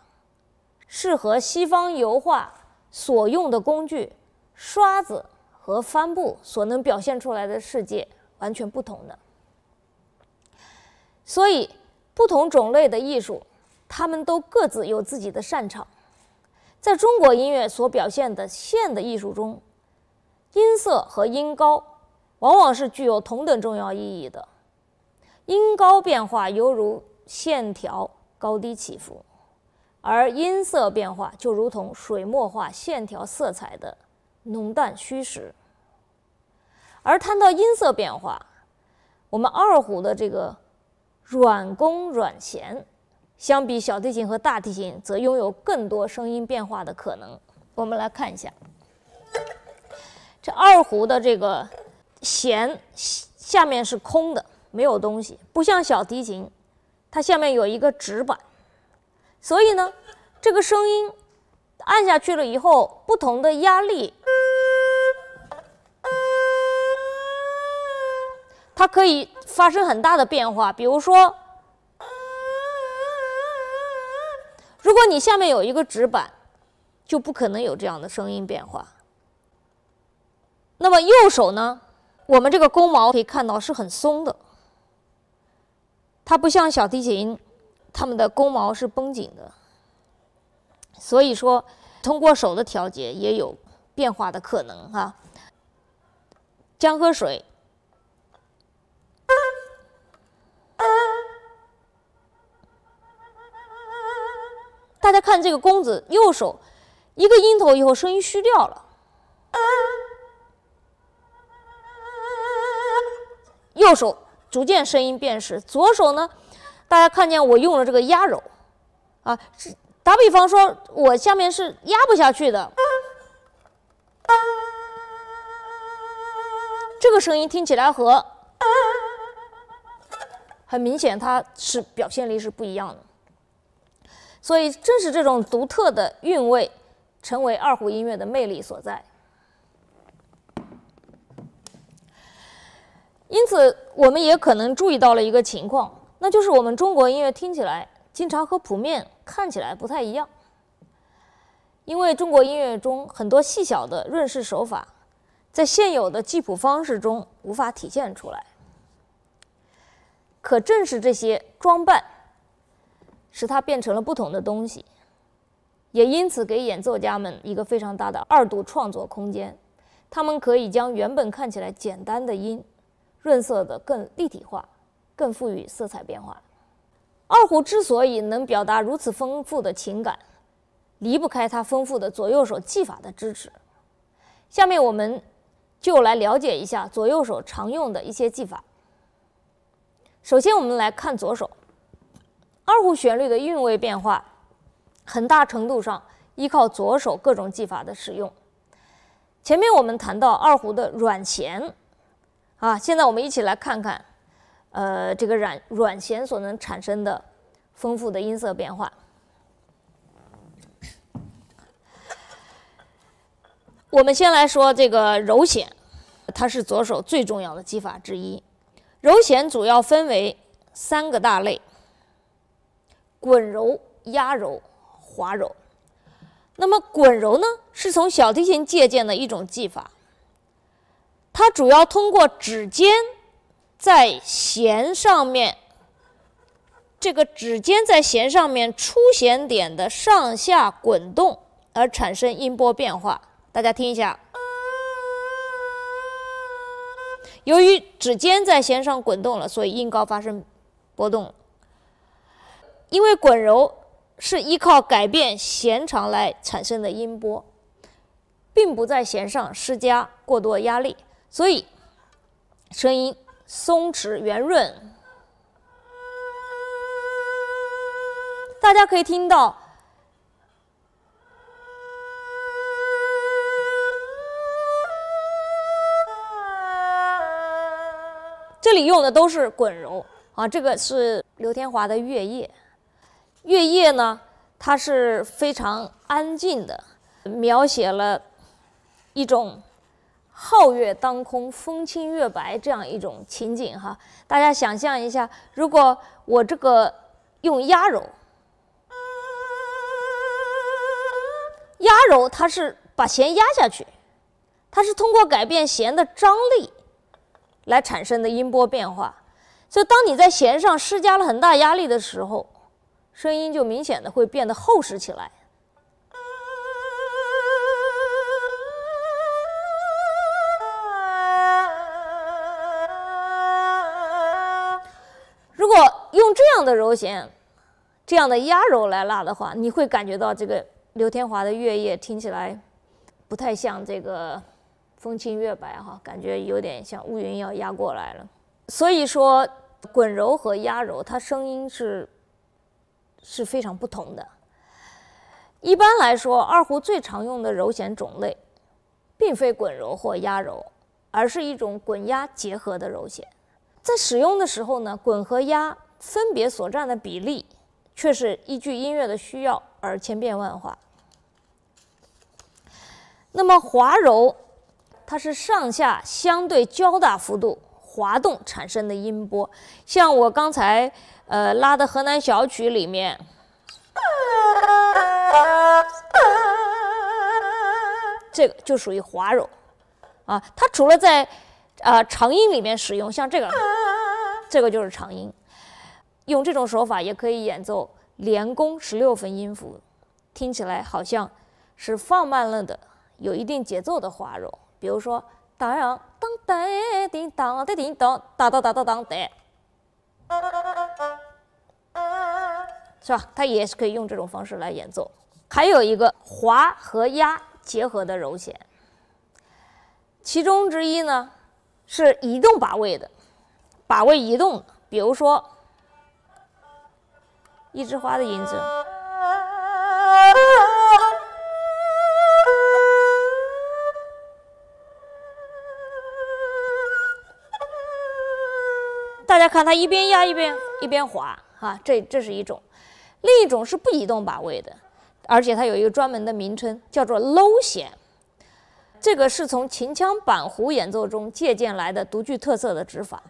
是和西方油画所用的工具刷子和帆布所能表现出来的世界完全不同的。所以，不同种类的艺术，他们都各自有自己的擅长。在中国音乐所表现的线的艺术中，音色和音高往往是具有同等重要意义的。音高变化犹如线条高低起伏。而音色变化就如同水墨画线条色彩的浓淡虚实。而谈到音色变化，我们二胡的这个软弓软弦，相比小提琴和大提琴，则拥有更多声音变化的可能。我们来看一下，这二胡的这个弦下面是空的，没有东西，不像小提琴，它下面有一个纸板。所以呢，这个声音按下去了以后，不同的压力，它可以发生很大的变化。比如说，如果你下面有一个纸板，就不可能有这样的声音变化。那么右手呢，我们这个弓毛可以看到是很松的，它不像小提琴。它们的弓毛是绷紧的，所以说通过手的调节也有变化的可能哈。江河水，大家看这个弓子，右手一个音头以后声音虚掉了，右手逐渐声音变实，左手呢？大家看见我用了这个压揉，啊，打比方说，我下面是压不下去的，这个声音听起来和很明显，它是表现力是不一样的。所以，正是这种独特的韵味，成为二胡音乐的魅力所在。因此，我们也可能注意到了一个情况。那就是我们中国音乐听起来经常和谱面看起来不太一样，因为中国音乐中很多细小的润饰手法，在现有的记谱方式中无法体现出来。可正是这些装扮，使它变成了不同的东西，也因此给演奏家们一个非常大的二度创作空间。他们可以将原本看起来简单的音，润色的更立体化。更富于色彩变化。二胡之所以能表达如此丰富的情感，离不开它丰富的左右手技法的支持。下面我们就来了解一下左右手常用的一些技法。首先，我们来看左手。二胡旋律的韵味变化，很大程度上依靠左手各种技法的使用。前面我们谈到二胡的软弦，啊，现在我们一起来看看。呃，这个软软弦所能产生的丰富的音色变化。我们先来说这个揉弦，它是左手最重要的技法之一。揉弦主要分为三个大类：滚揉、压揉、滑揉。那么滚揉呢，是从小提琴借鉴的一种技法，它主要通过指尖。在弦上面，这个指尖在弦上面出弦点的上下滚动而产生音波变化。大家听一下，由于指尖在弦上滚动了，所以音高发生波动。因为滚揉是依靠改变弦长来产生的音波，并不在弦上施加过多压力，所以声音松弛圆润。大家可以听到，这里用的都是滚揉啊，这个是刘天华的《月夜》。月夜呢，它是非常安静的，描写了一种皓月当空、风清月白这样一种情景哈。大家想象一下，如果我这个用压揉，压揉它是把弦压下去，它是通过改变弦的张力来产生的音波变化。所以，当你在弦上施加了很大压力的时候，声音就明显的会变得厚实起来。如果用这样的揉弦，这样的压揉来拉的话，你会感觉到这个刘天华的《月夜》听起来不太像这个“风清月白”哈，感觉有点像乌云要压过来了。所以说，滚揉和压揉，它声音是。是非常不同的。一般来说，二胡最常用的揉弦种类，并非滚揉或压揉，而是一种滚压结合的揉弦。在使用的时候呢，滚和压分别所占的比例，却是依据音乐的需要而千变万化。那么滑揉，它是上下相对较大幅度滑动产生的音波，像我刚才。呃，拉的河南小曲里面，这个就属于滑揉啊。它除了在啊长音里面使用，像这个，这个就是长音。用这种手法也可以演奏连弓十六分音符，听起来好像是放慢了的，有一定节奏的滑揉。比如说，当当当叮当叮叮当当当当当当当。是吧？它也是可以用这种方式来演奏。还有一个滑和压结合的揉弦，其中之一呢是移动把位的，把位移动。比如说一枝花的音色，大家看，它一边压一边一边滑，哈，这这是一种。另一种是不移动把位的，而且它有一个专门的名称，叫做搂弦。这个是从秦腔板胡演奏中借鉴来的独具特色的指法。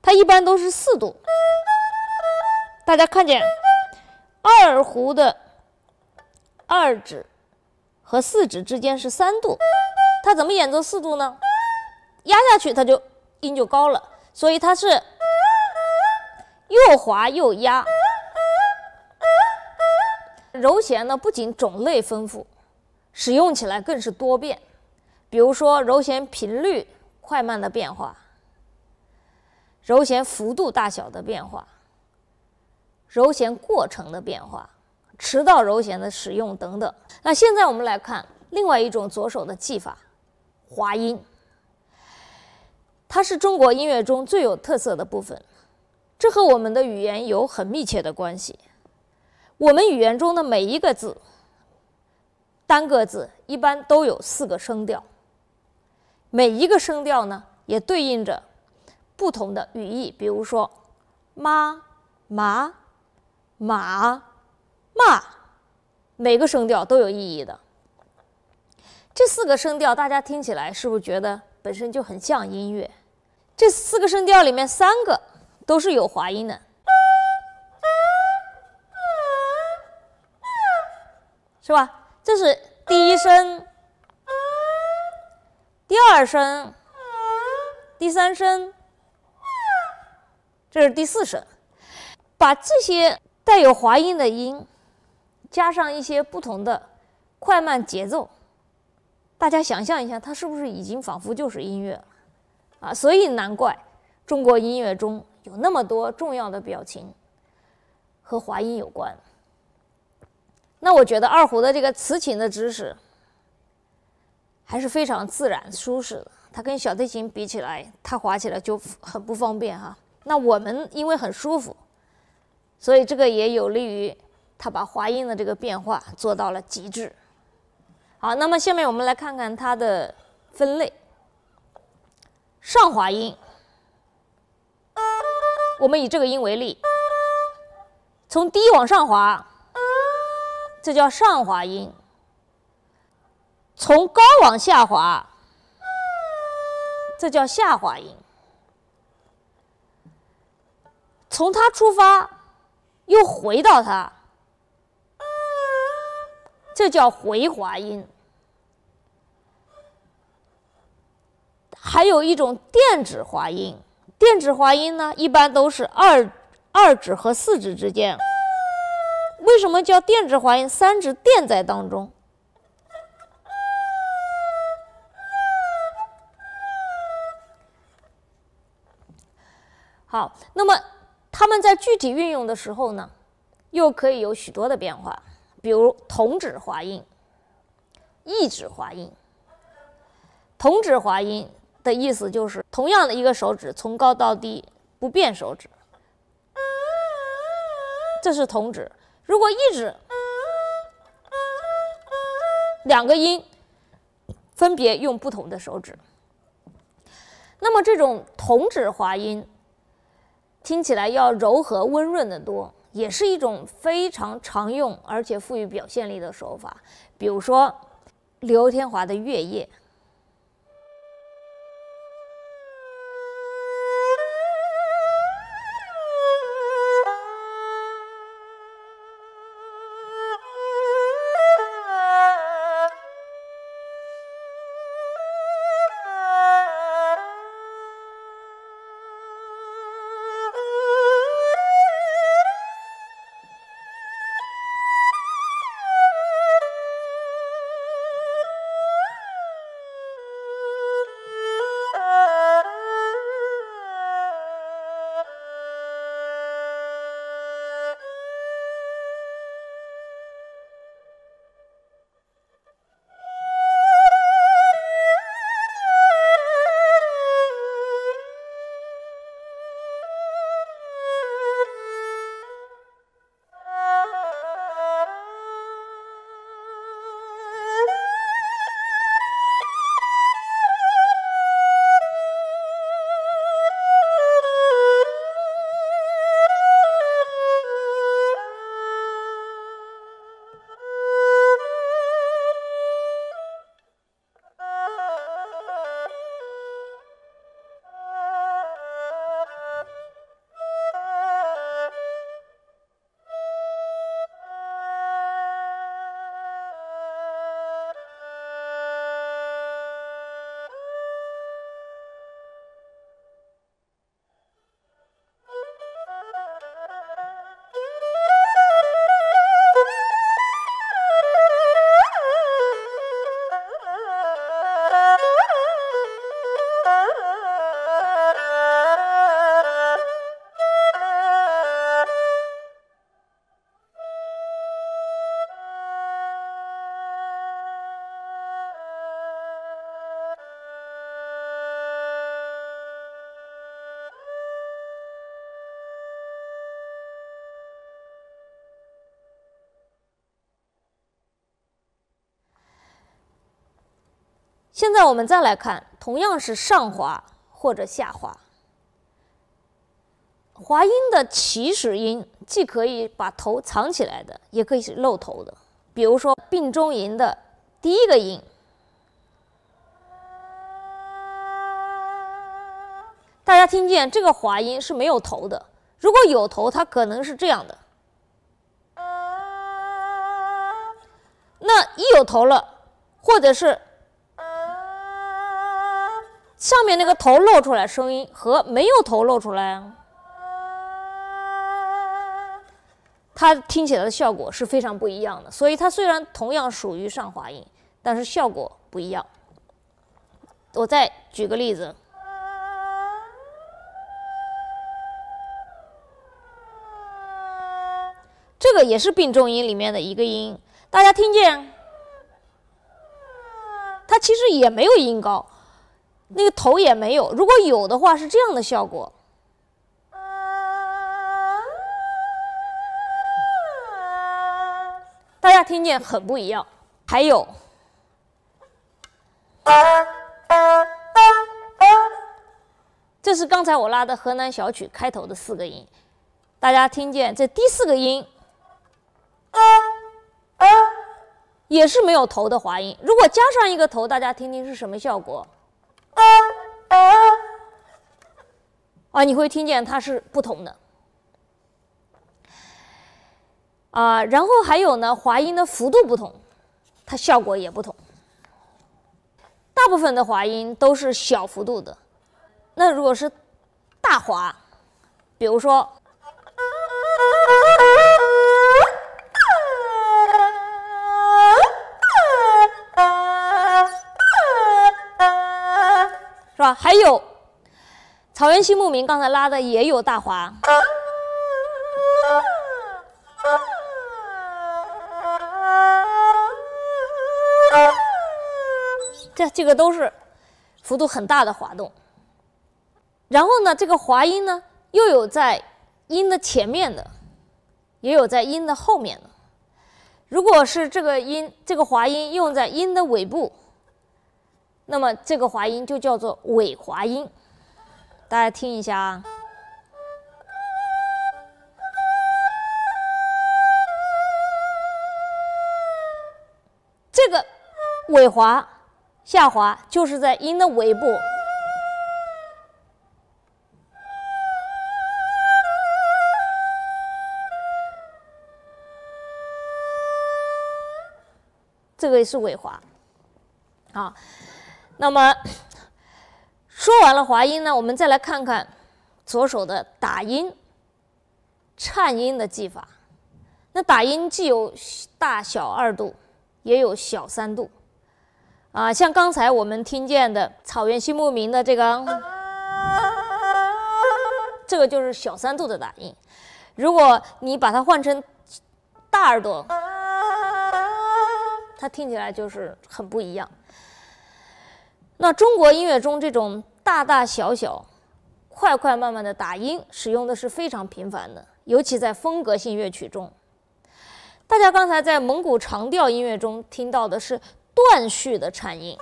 它一般都是四度。大家看见二胡的二指和四指之间是三度，它怎么演奏四度呢？压下去它就音就高了，所以它是又滑又压。揉弦呢，不仅种类丰富，使用起来更是多变。比如说，揉弦频率快慢的变化，揉弦幅度大小的变化，揉弦过程的变化，迟到揉弦的使用等等。那现在我们来看另外一种左手的技法——滑音。它是中国音乐中最有特色的部分，这和我们的语言有很密切的关系。我们语言中的每一个字，单个字一般都有四个声调，每一个声调呢也对应着不同的语义。比如说，妈、麻、马、骂，每个声调都有意义的。这四个声调，大家听起来是不是觉得本身就很像音乐？这四个声调里面，三个都是有滑音的。是吧？这是第一声，第二声，第三声，这是第四声。把这些带有滑音的音，加上一些不同的快慢节奏，大家想象一下，它是不是已经仿佛就是音乐了啊？所以难怪中国音乐中有那么多重要的表情和滑音有关。那我觉得二胡的这个词琴的知识还是非常自然舒适的。它跟小提琴比起来，它滑起来就很不方便哈。那我们因为很舒服。所以这个也有利于它把滑音的这个变化做到了极致。好，那么下面我们来看看它的分类。上滑音，我们以这个音为例，从低往上滑，这叫上滑音；从高往下滑，这叫下滑音。从它出发。又回到它，这叫回滑音。还有一种垫指滑音，垫指滑音呢，一般都是二二指和四指之间。为什么叫垫指滑音？三指垫在当中。好，那么。它们在具体运用的时候呢，又可以有许多的变化，比如同指滑音、异指滑音。同指滑音的意思就是同样的一个手指从高到低不变手指，这是同指。如果异指，两个音分别用不同的手指，那么这种同指滑音。听起来要柔和温润的多，也是一种非常常用而且富于表现力的手法。比如说，刘天华的《月夜》。现在我们再来看，同样是上滑或者下滑，滑音的起始音既可以把头藏起来的，也可以是露头的。比如说病中吟的第一个音，大家听见这个滑音是没有头的。如果有头，它可能是这样的。那一有头了，或者是。上面那个头露出来声音和没有头露出来，它听起来的效果是非常不一样的。所以它虽然同样属于上滑音，但是效果不一样。我再举个例子，这个也是并重音里面的一个音，大家听见？它其实也没有音高，那个头也没有。如果有的话，是这样的效果。大家听见很不一样。还有，这是刚才我拉的河南小曲开头的四个音，大家听见这第四个音。也是没有头的滑音。如果加上一个头，大家听听是什么效果？啊，你会听见它是不同的。啊，然后还有呢，滑音的幅度不同，它效果也不同。大部分的滑音都是小幅度的，那如果是大滑，比如说。吧？还有草原西牧民刚才拉的也有大滑，这这个都是幅度很大的滑动。然后呢，这个滑音呢，又有在音的前面的，也有在音的后面的。如果是这个音，这个滑音用在音的尾部。那么这个滑音就叫做尾滑音，大家听一下啊。这个尾滑下滑就是在音的尾部，这个是尾滑，啊。那么说完了滑音呢，我们再来看看左手的打音、颤音的技法。那打音既有大小二度，也有小三度。啊，像刚才我们听见的草原新牧民的这个，这个就是小三度的打音。如果你把它换成大耳朵，它听起来就是很不一样。那中国音乐中这种大大小小、快快慢慢的打音，使用的是非常频繁的，尤其在风格性乐曲中。大家刚才在蒙古长调音乐中听到的是断续的颤音，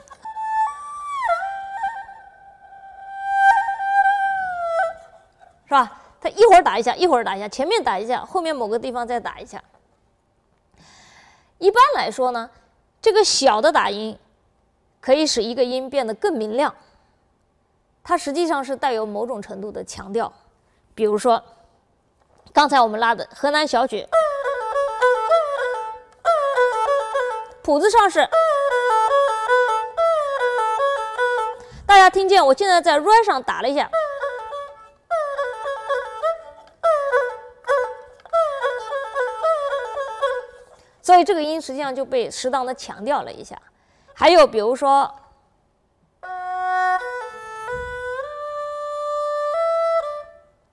是吧？它一会儿打一下，一会儿打一下，前面打一下，后面某个地方再打一下。一般来说呢，这个小的打音。可以使一个音变得更明亮，它实际上是带有某种程度的强调。比如说，刚才我们拉的河南小曲，谱子上是，大家听见？我现在在 re 上打了一下，所以这个音实际上就被适当的强调了一下。还有比如说，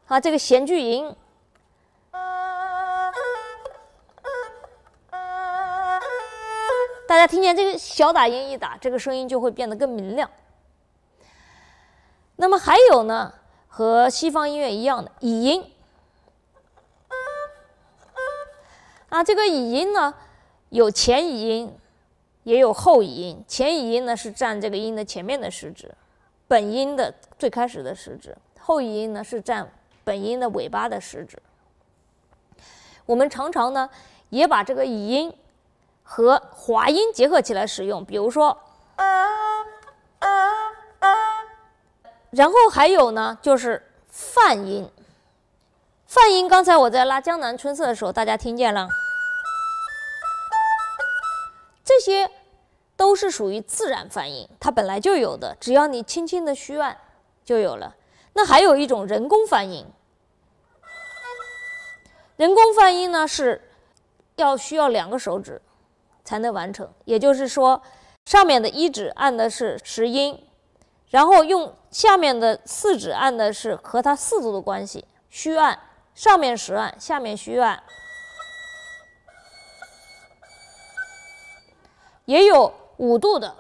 啊，这个弦句音，大家听见这个小打音一打，这个声音就会变得更明亮。那么还有呢，和西方音乐一样的乙音，啊，这个乙音呢有前乙音。也有后乙音，前乙音呢是占这个音的前面的时值，本音的最开始的时值；后乙音呢是占本音的尾巴的时值。我们常常呢也把这个乙音和滑音结合起来使用，比如说，然后还有呢就是泛音。泛音刚才我在拉《江南春色》的时候，大家听见了。这些都是属于自然泛音，它本来就有的，只要你轻轻的虚按就有了。那还有一种人工泛音，人工泛音呢是要需要两个手指才能完成，也就是说，上面的一指按的是实音，然后用下面的四指按的是和它四度的关系，虚按，上面实按，下面虚按。也有五度的，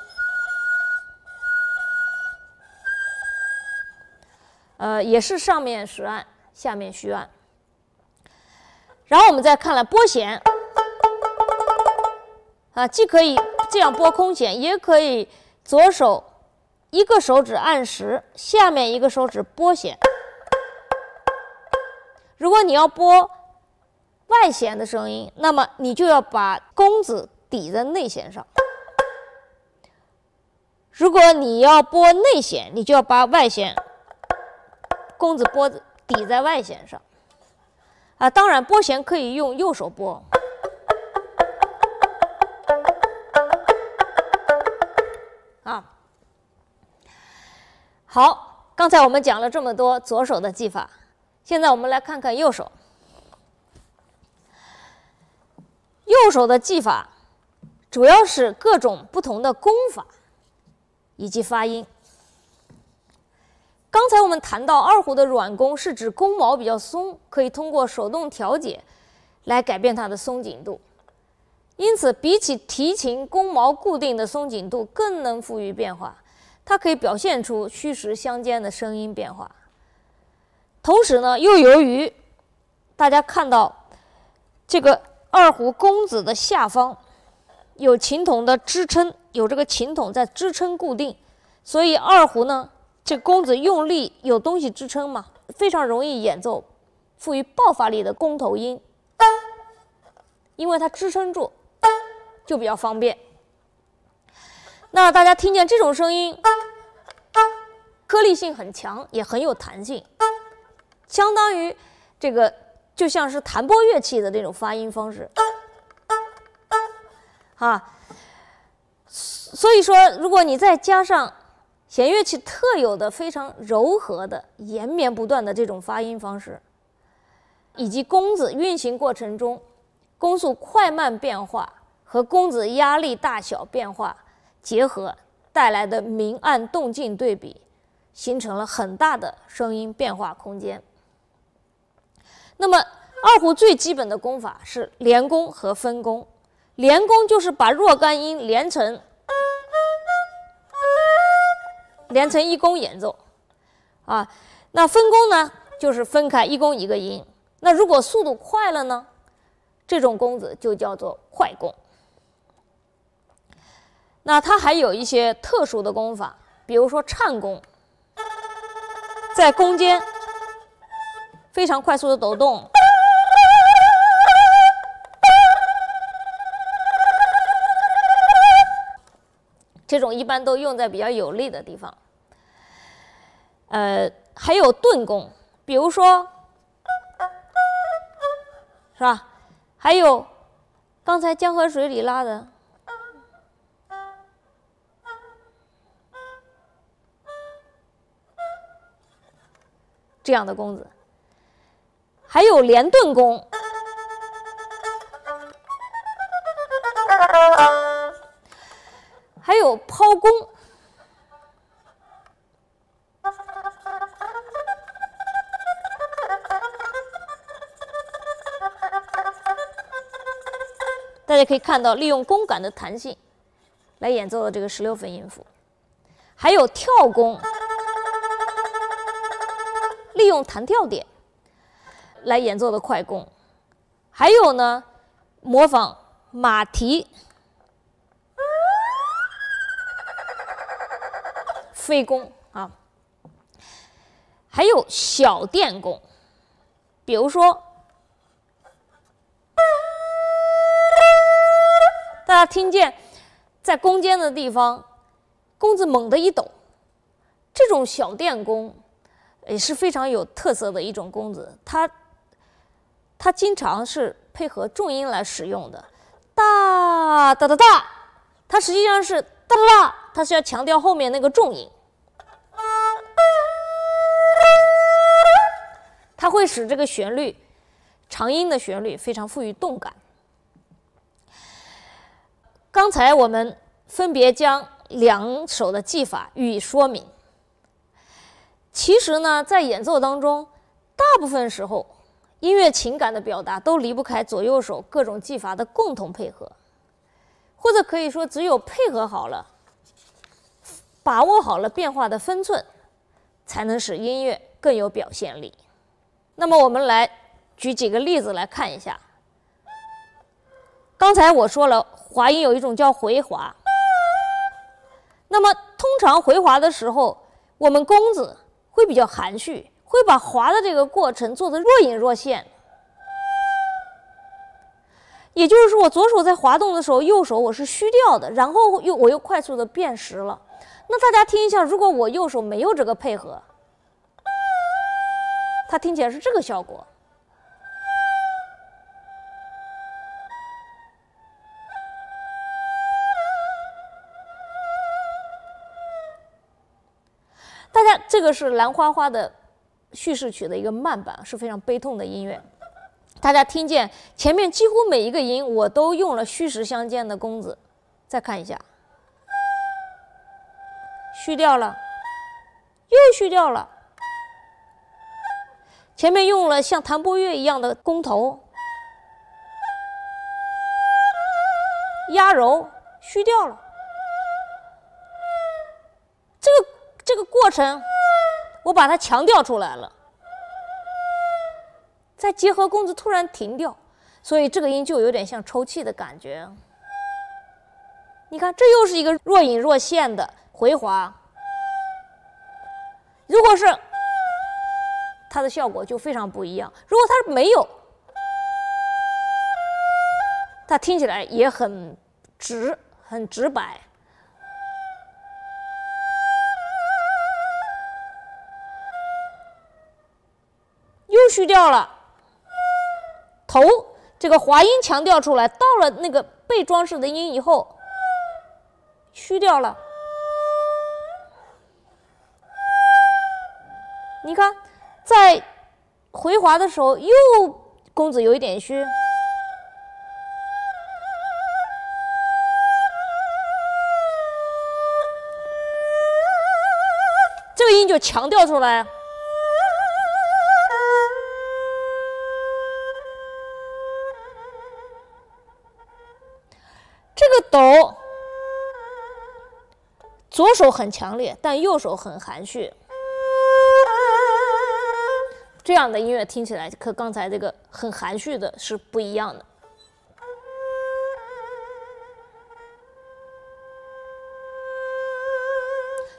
呃，也是上面实按，下面虚按。然后我们再看了拨弦，啊，既可以这样拨空弦，也可以左手一个手指按实，下面一个手指拨弦。如果你要拨外弦的声音，那么你就要把弓子抵在内弦上。如果你要拨内弦，你就要把外弦弓子拨抵在外弦上，啊，当然拨弦可以用右手拨，啊，好，刚才我们讲了这么多左手的技法，现在我们来看看右手，右手的技法主要是各种不同的弓法。以及发音。刚才我们谈到二胡的软弓是指弓毛比较松，可以通过手动调节来改变它的松紧度。因此，比起提琴弓毛固定的松紧度，更能赋予变化。它可以表现出虚实相间的声音变化。同时呢，又由于大家看到这个二胡弓子的下方有琴筒的支撑。有这个琴筒在支撑固定，所以二胡呢，这弓子用力有东西支撑嘛，非常容易演奏富于爆发力的弓头音，因为它支撑住，就比较方便。那大家听见这种声音，颗粒性很强，也很有弹性，相当于这个就像是弹拨乐器的这种发音方式，啊。所以说，如果你再加上弦乐器特有的非常柔和的延绵不断的这种发音方式，以及弓子运行过程中弓速快慢变化和弓子压力大小变化结合带来的明暗动静对比，形成了很大的声音变化空间。那么，二胡最基本的弓法是连弓和分弓。连弓就是把若干音连成。连成一弓演奏，啊，那分弓呢，就是分开一弓一个音。那如果速度快了呢，这种弓子就叫做快弓。那它还有一些特殊的弓法，比如说颤弓，在弓间非常快速的抖动，这种一般都用在比较有力的地方。呃，还有顿弓，比如说，是吧？还有刚才江河水里拉的这样的弓子，还有连顿弓，有抛弓。大家可以看到，利用弓杆的弹性来演奏的这个十六分音符，还有跳弓，利用弹跳点来演奏的快弓，还有呢，模仿马蹄。飞弓啊，还有小电弓，比如说。大家听见，在弓尖的地方，弓子猛地一抖，这种小电弓也是非常有特色的一种弓子。它它经常是配合重音来使用的，哒哒哒哒，它实际上是哒哒哒，它是要强调后面那个重音，它会使这个旋律长音的旋律非常富于动感。刚才我们分别将两首的技法予以说明。其实呢，在演奏当中，大部分时候，音乐情感的表达都离不开左右手各种技法的共同配合，或者可以说，只有配合好了，把握好了变化的分寸，才能使音乐更有表现力。那么，我们来举几个例子来看一下。刚才我说了，滑音有一种叫回滑。那么，通常回滑的时候，我们弓子会比较含蓄，会把滑的这个过程做得若隐若现。也就是说，我左手在滑动的时候，右手我是虚掉的，然后又我又快速的变实了。那大家听一下，如果我右手没有这个配合，它听起来是这个效果。大家，这个是《兰花花》的叙事曲的一个慢板，是非常悲痛的音乐。大家听见前面几乎每一个音，我都用了虚实相间的弓子。再看一下，虚掉了，又虚掉了。前面用了像弹拨乐一样的弓头，压揉，虚掉了。这个这个过程，我把它强调出来了，再结合弓子突然停掉，所以这个音就有点像抽气的感觉。你看，这又是一个若隐若现的回滑。如果是它的效果就非常不一样。如果它是没有，它听起来也很直，很直白。又虚掉了头，这个滑音强调出来，到了那个被装饰的音以后，虚掉了。你看，在回滑的时候，又弓子有一点虚，这个音就强调出来。这个抖，左手很强烈，但右手很含蓄。这样的音乐听起来和刚才这个很含蓄的是不一样的。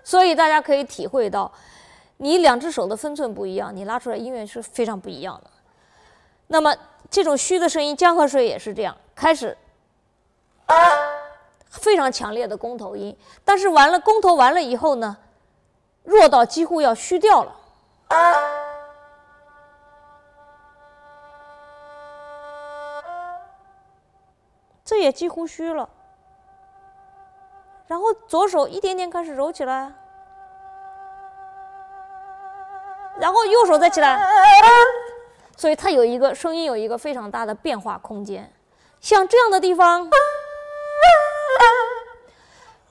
所以大家可以体会到，你两只手的分寸不一样，你拉出来音乐是非常不一样的。那么这种虚的声音，江河水也是这样，开始。非常强烈的弓头音，但是完了弓头完了以后呢，弱到几乎要虚掉了，也几乎虚了。然后左手一点点开始揉起来，然后右手再起来，所以它有一个声音有一个非常大的变化空间，像这样的地方。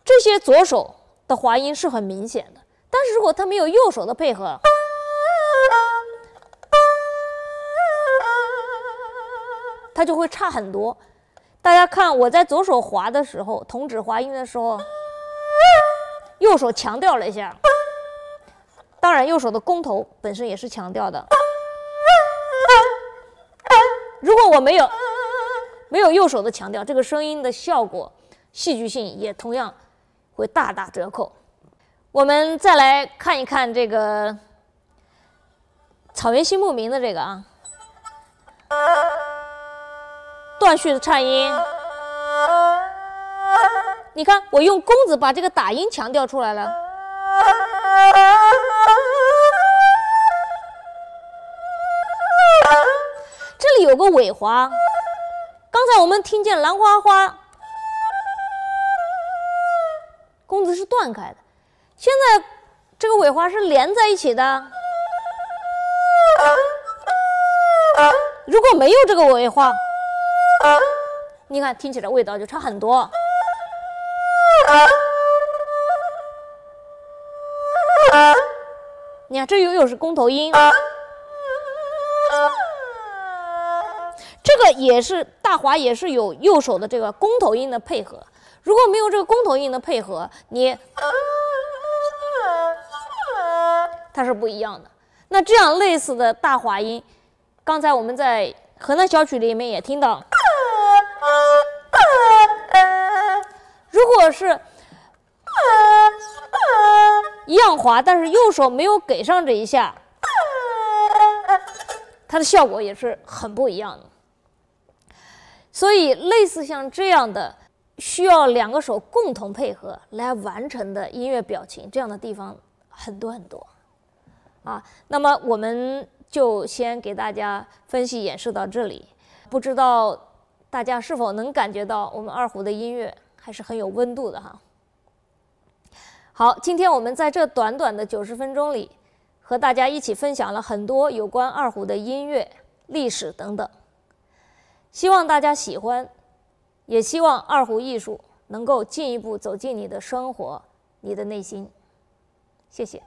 这些左手的滑音是很明显的，但是如果他没有右手的配合，它就会差很多。大家看，我在左手滑的时候，同指滑音的时候，右手强调了一下。当然，右手的弓头本身也是强调的。如果我没有没有右手的强调，这个声音的效果、戏剧性也同样。会大打折扣。我们再来看一看这个草原新牧民的这个啊，断续的颤音。你看，我用弓子把这个打音强调出来了。这里有个尾滑，刚才我们听见兰花花。弓子是断开的，现在这个尾花是连在一起的，如果没有这个尾花，你看听起来味道就差很多。你看，这又又是弓头音，这个也是大华，也是有右手的这个弓头音的配合。如果没有这个弓头音的配合，你它是不一样的。那这样类似的大华音，刚才我们在河南小曲里面也听到。者是。一样滑，但是右手没有给上这一下，它的效果也是很不一样的。所以，类似像这样的需要两个手共同配合来完成的音乐表情，这样的地方很多很多啊。那么，我们就先给大家分析演示到这里。不知道大家是否能感觉到我们二胡的音乐还是很有温度的哈。好，今天我们在这短短的九十分钟里，和大家一起分享了很多有关二胡的音乐、历史等等。希望大家喜欢，也希望二胡艺术能够进一步走进你的生活、你的内心。谢谢。